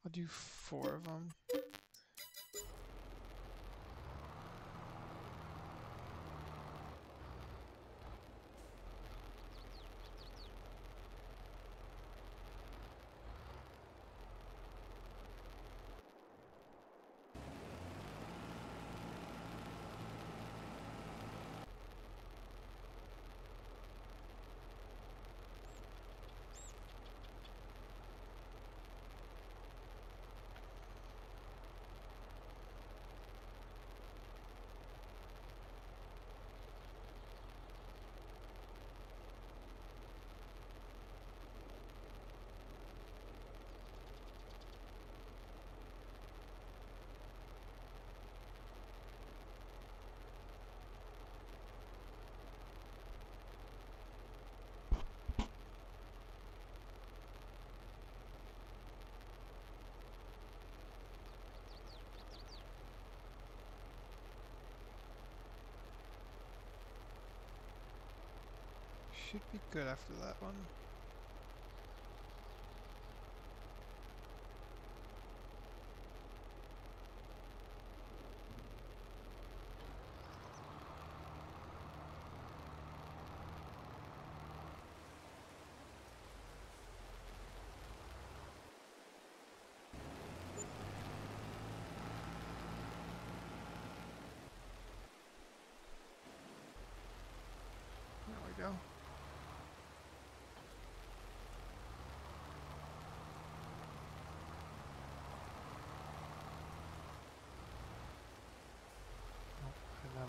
[SPEAKER 1] I'll do four of them. Should be good after that one.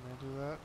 [SPEAKER 1] we'll do that.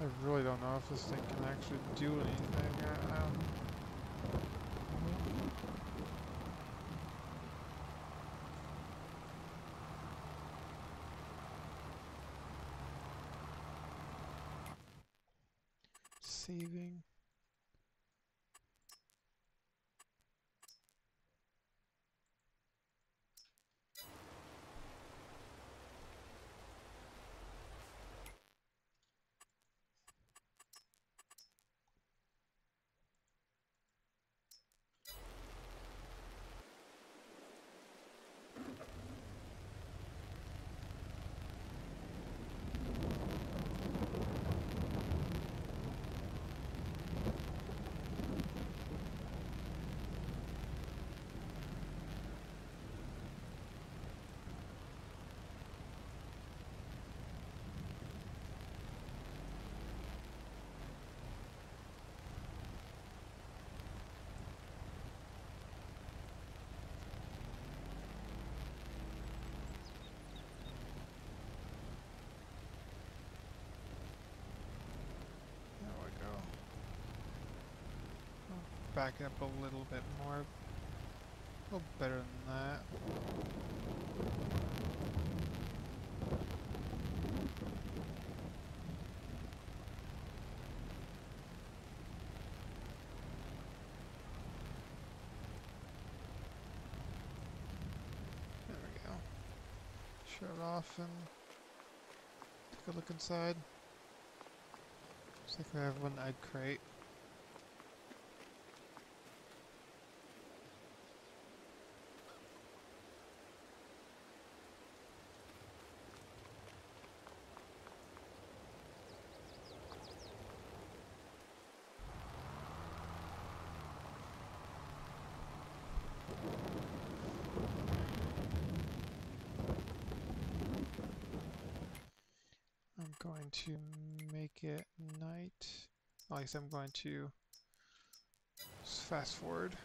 [SPEAKER 1] I really don't know if this thing can actually do anything right now. Saving. There we go. Oh, Back up a little bit more. A little better than that. There we go. Shut it off and take a look inside. Looks like we have one egg crate. I'm going to make it night. Least I'm going to fast forward.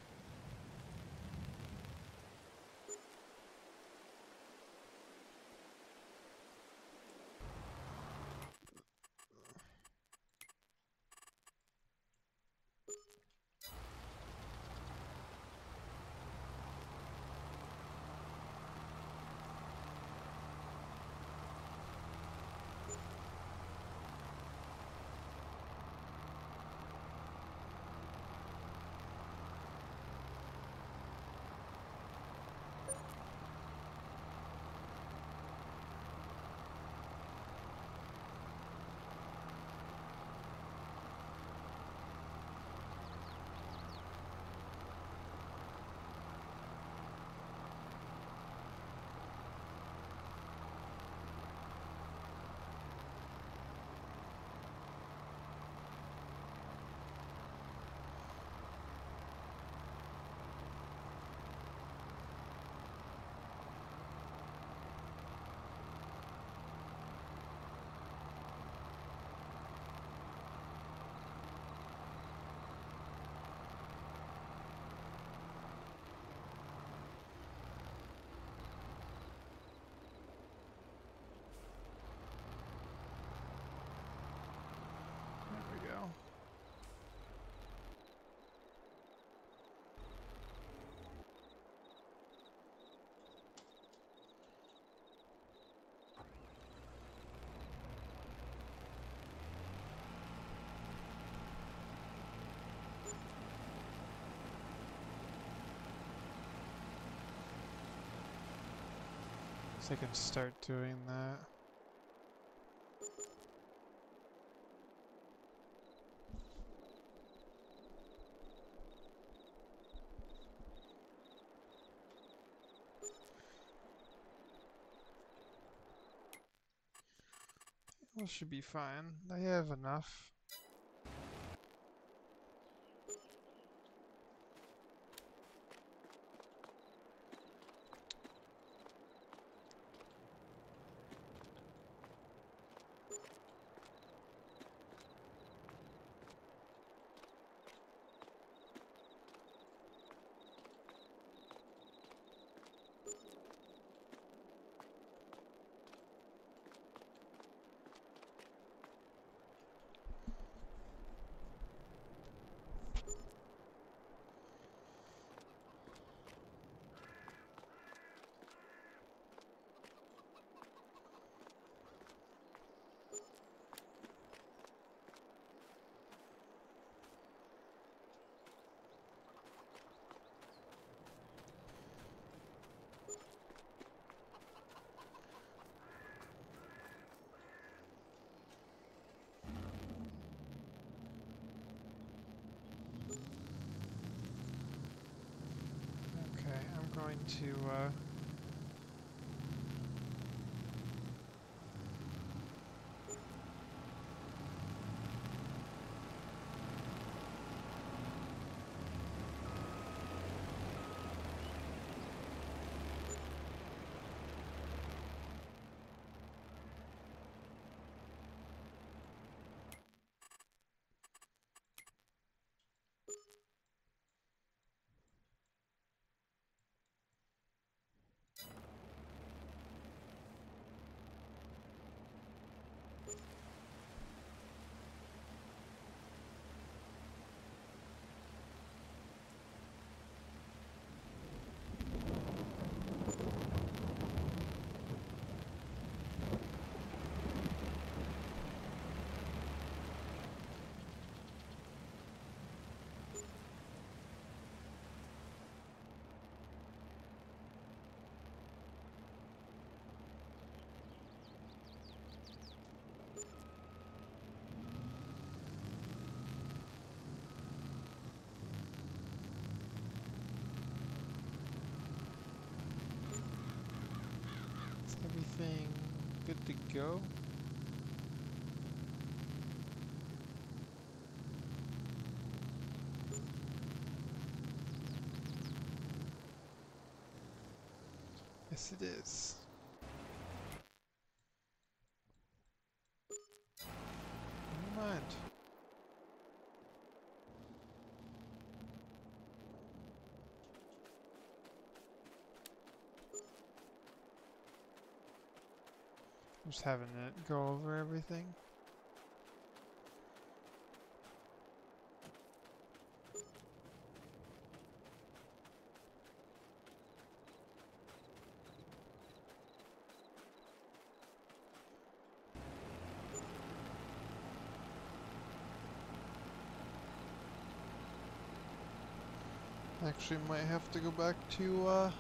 [SPEAKER 1] So I can start doing that. This should be fine. I have enough. Going to, uh... Is everything good to go? Yes, it is. Never mind. Just having it go over everything. Actually, might have to go back to, uh...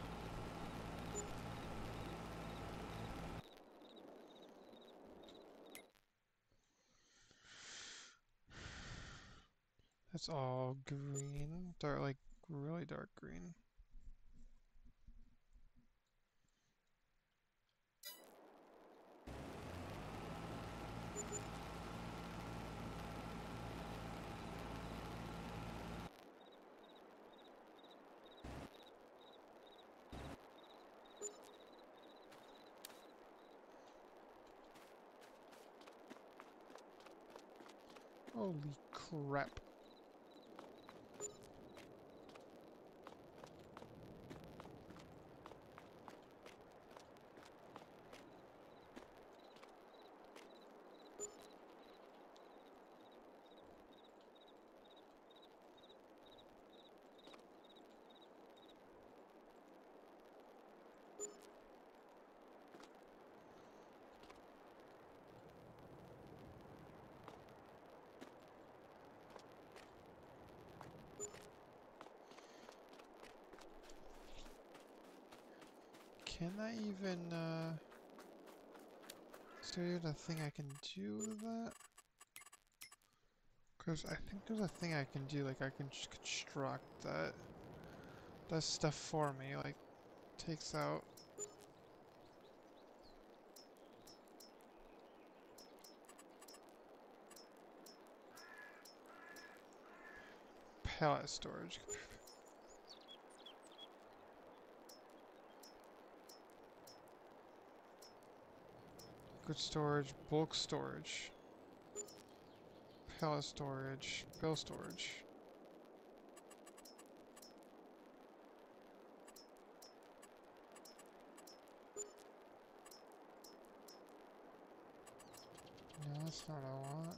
[SPEAKER 1] That's all green. Dark, like, really dark green. Holy crap. Can I even, uh... Is there's a thing I can do with that? Because I think there's a thing I can do, like I can construct that. That stuff for me, like, takes out... Pallet storage. Good storage, bulk storage. Pallet storage, bill storage. No, that's not I want.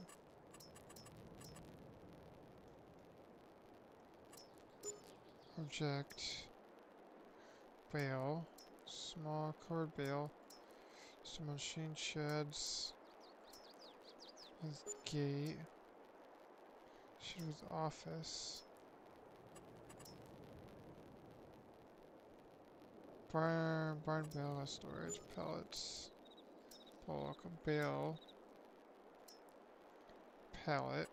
[SPEAKER 1] Object. Bale. Small card bale. Some machine sheds. His gate. With office. Barn, barn bale uh, storage, pellets. Bulk, bale. Pallet.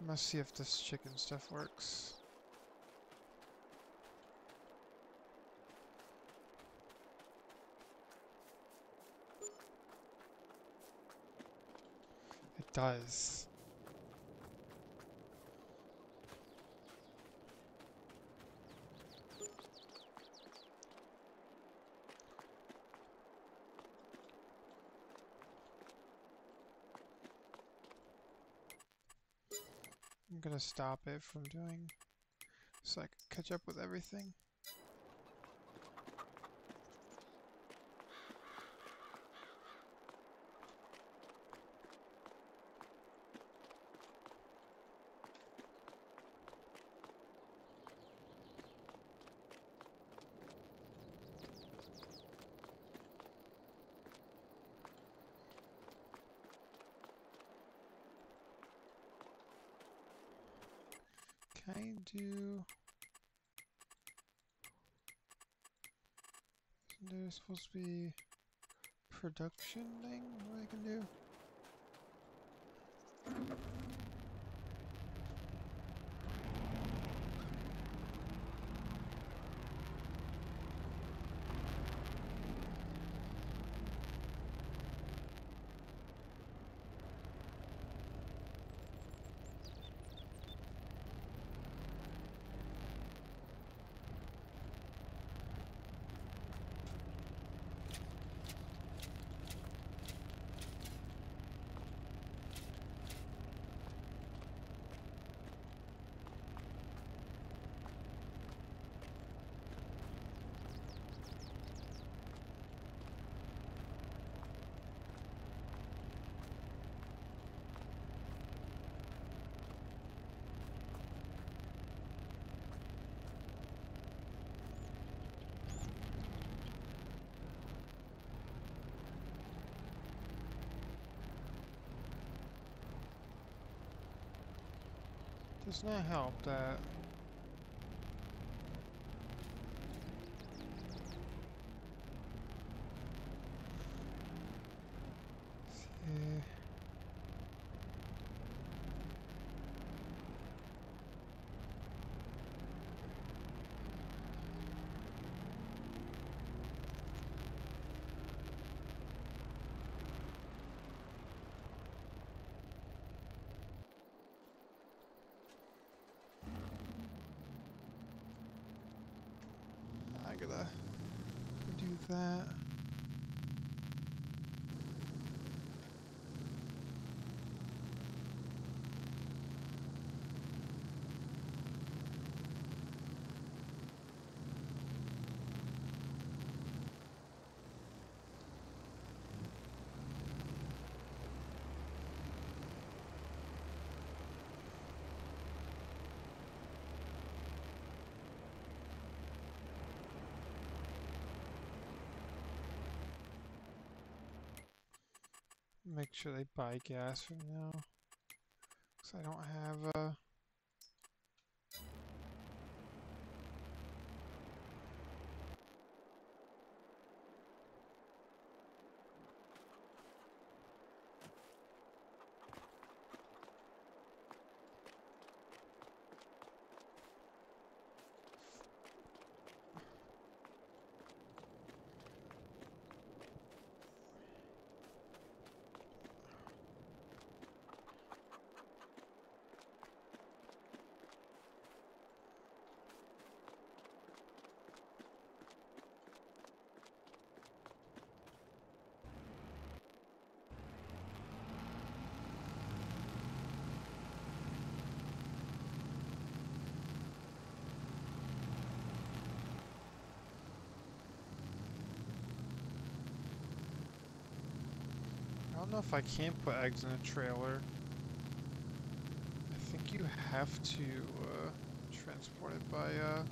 [SPEAKER 1] Must see if this chicken stuff works. It does. I'm gonna stop it from doing so I can catch up with everything. I do... Isn't there supposed to be production thing I can do? Does not help that see. I gotta do that. Make sure they buy gas from now. Cause I don't have uh don't know if I can put eggs in a trailer. I think you have to uh, transport it by uh,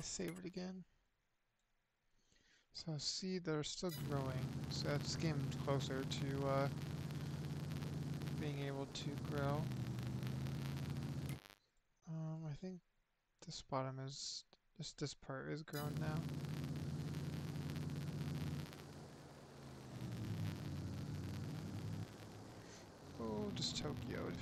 [SPEAKER 1] save it again. So see, they're still growing. So that's getting closer to uh, being able to grow. Um, I think this bottom is, just this part is grown now. Oh, just Tokyo'd.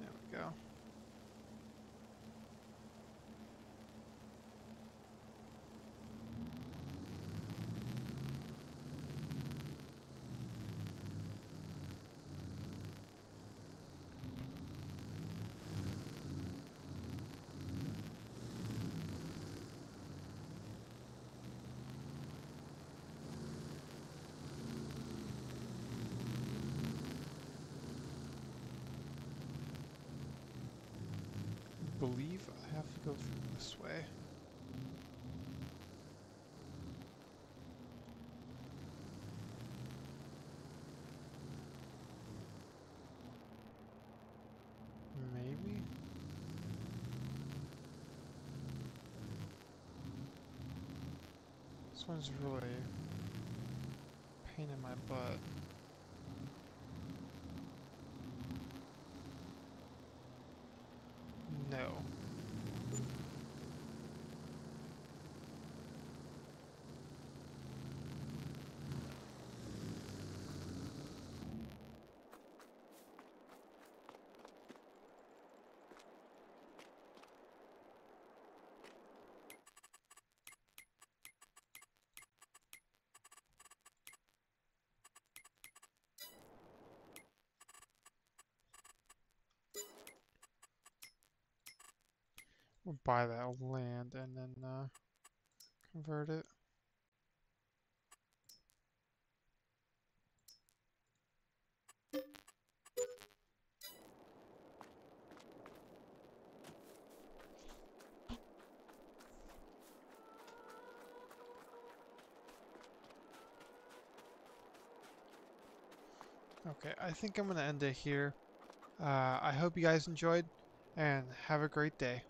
[SPEAKER 1] There we go. Believe I have to go through this way. Maybe? This one's really pain in my butt. No. We'll buy that land and then uh, convert it. Okay, I think I'm going to end it here. Uh, I hope you guys enjoyed and have a great day.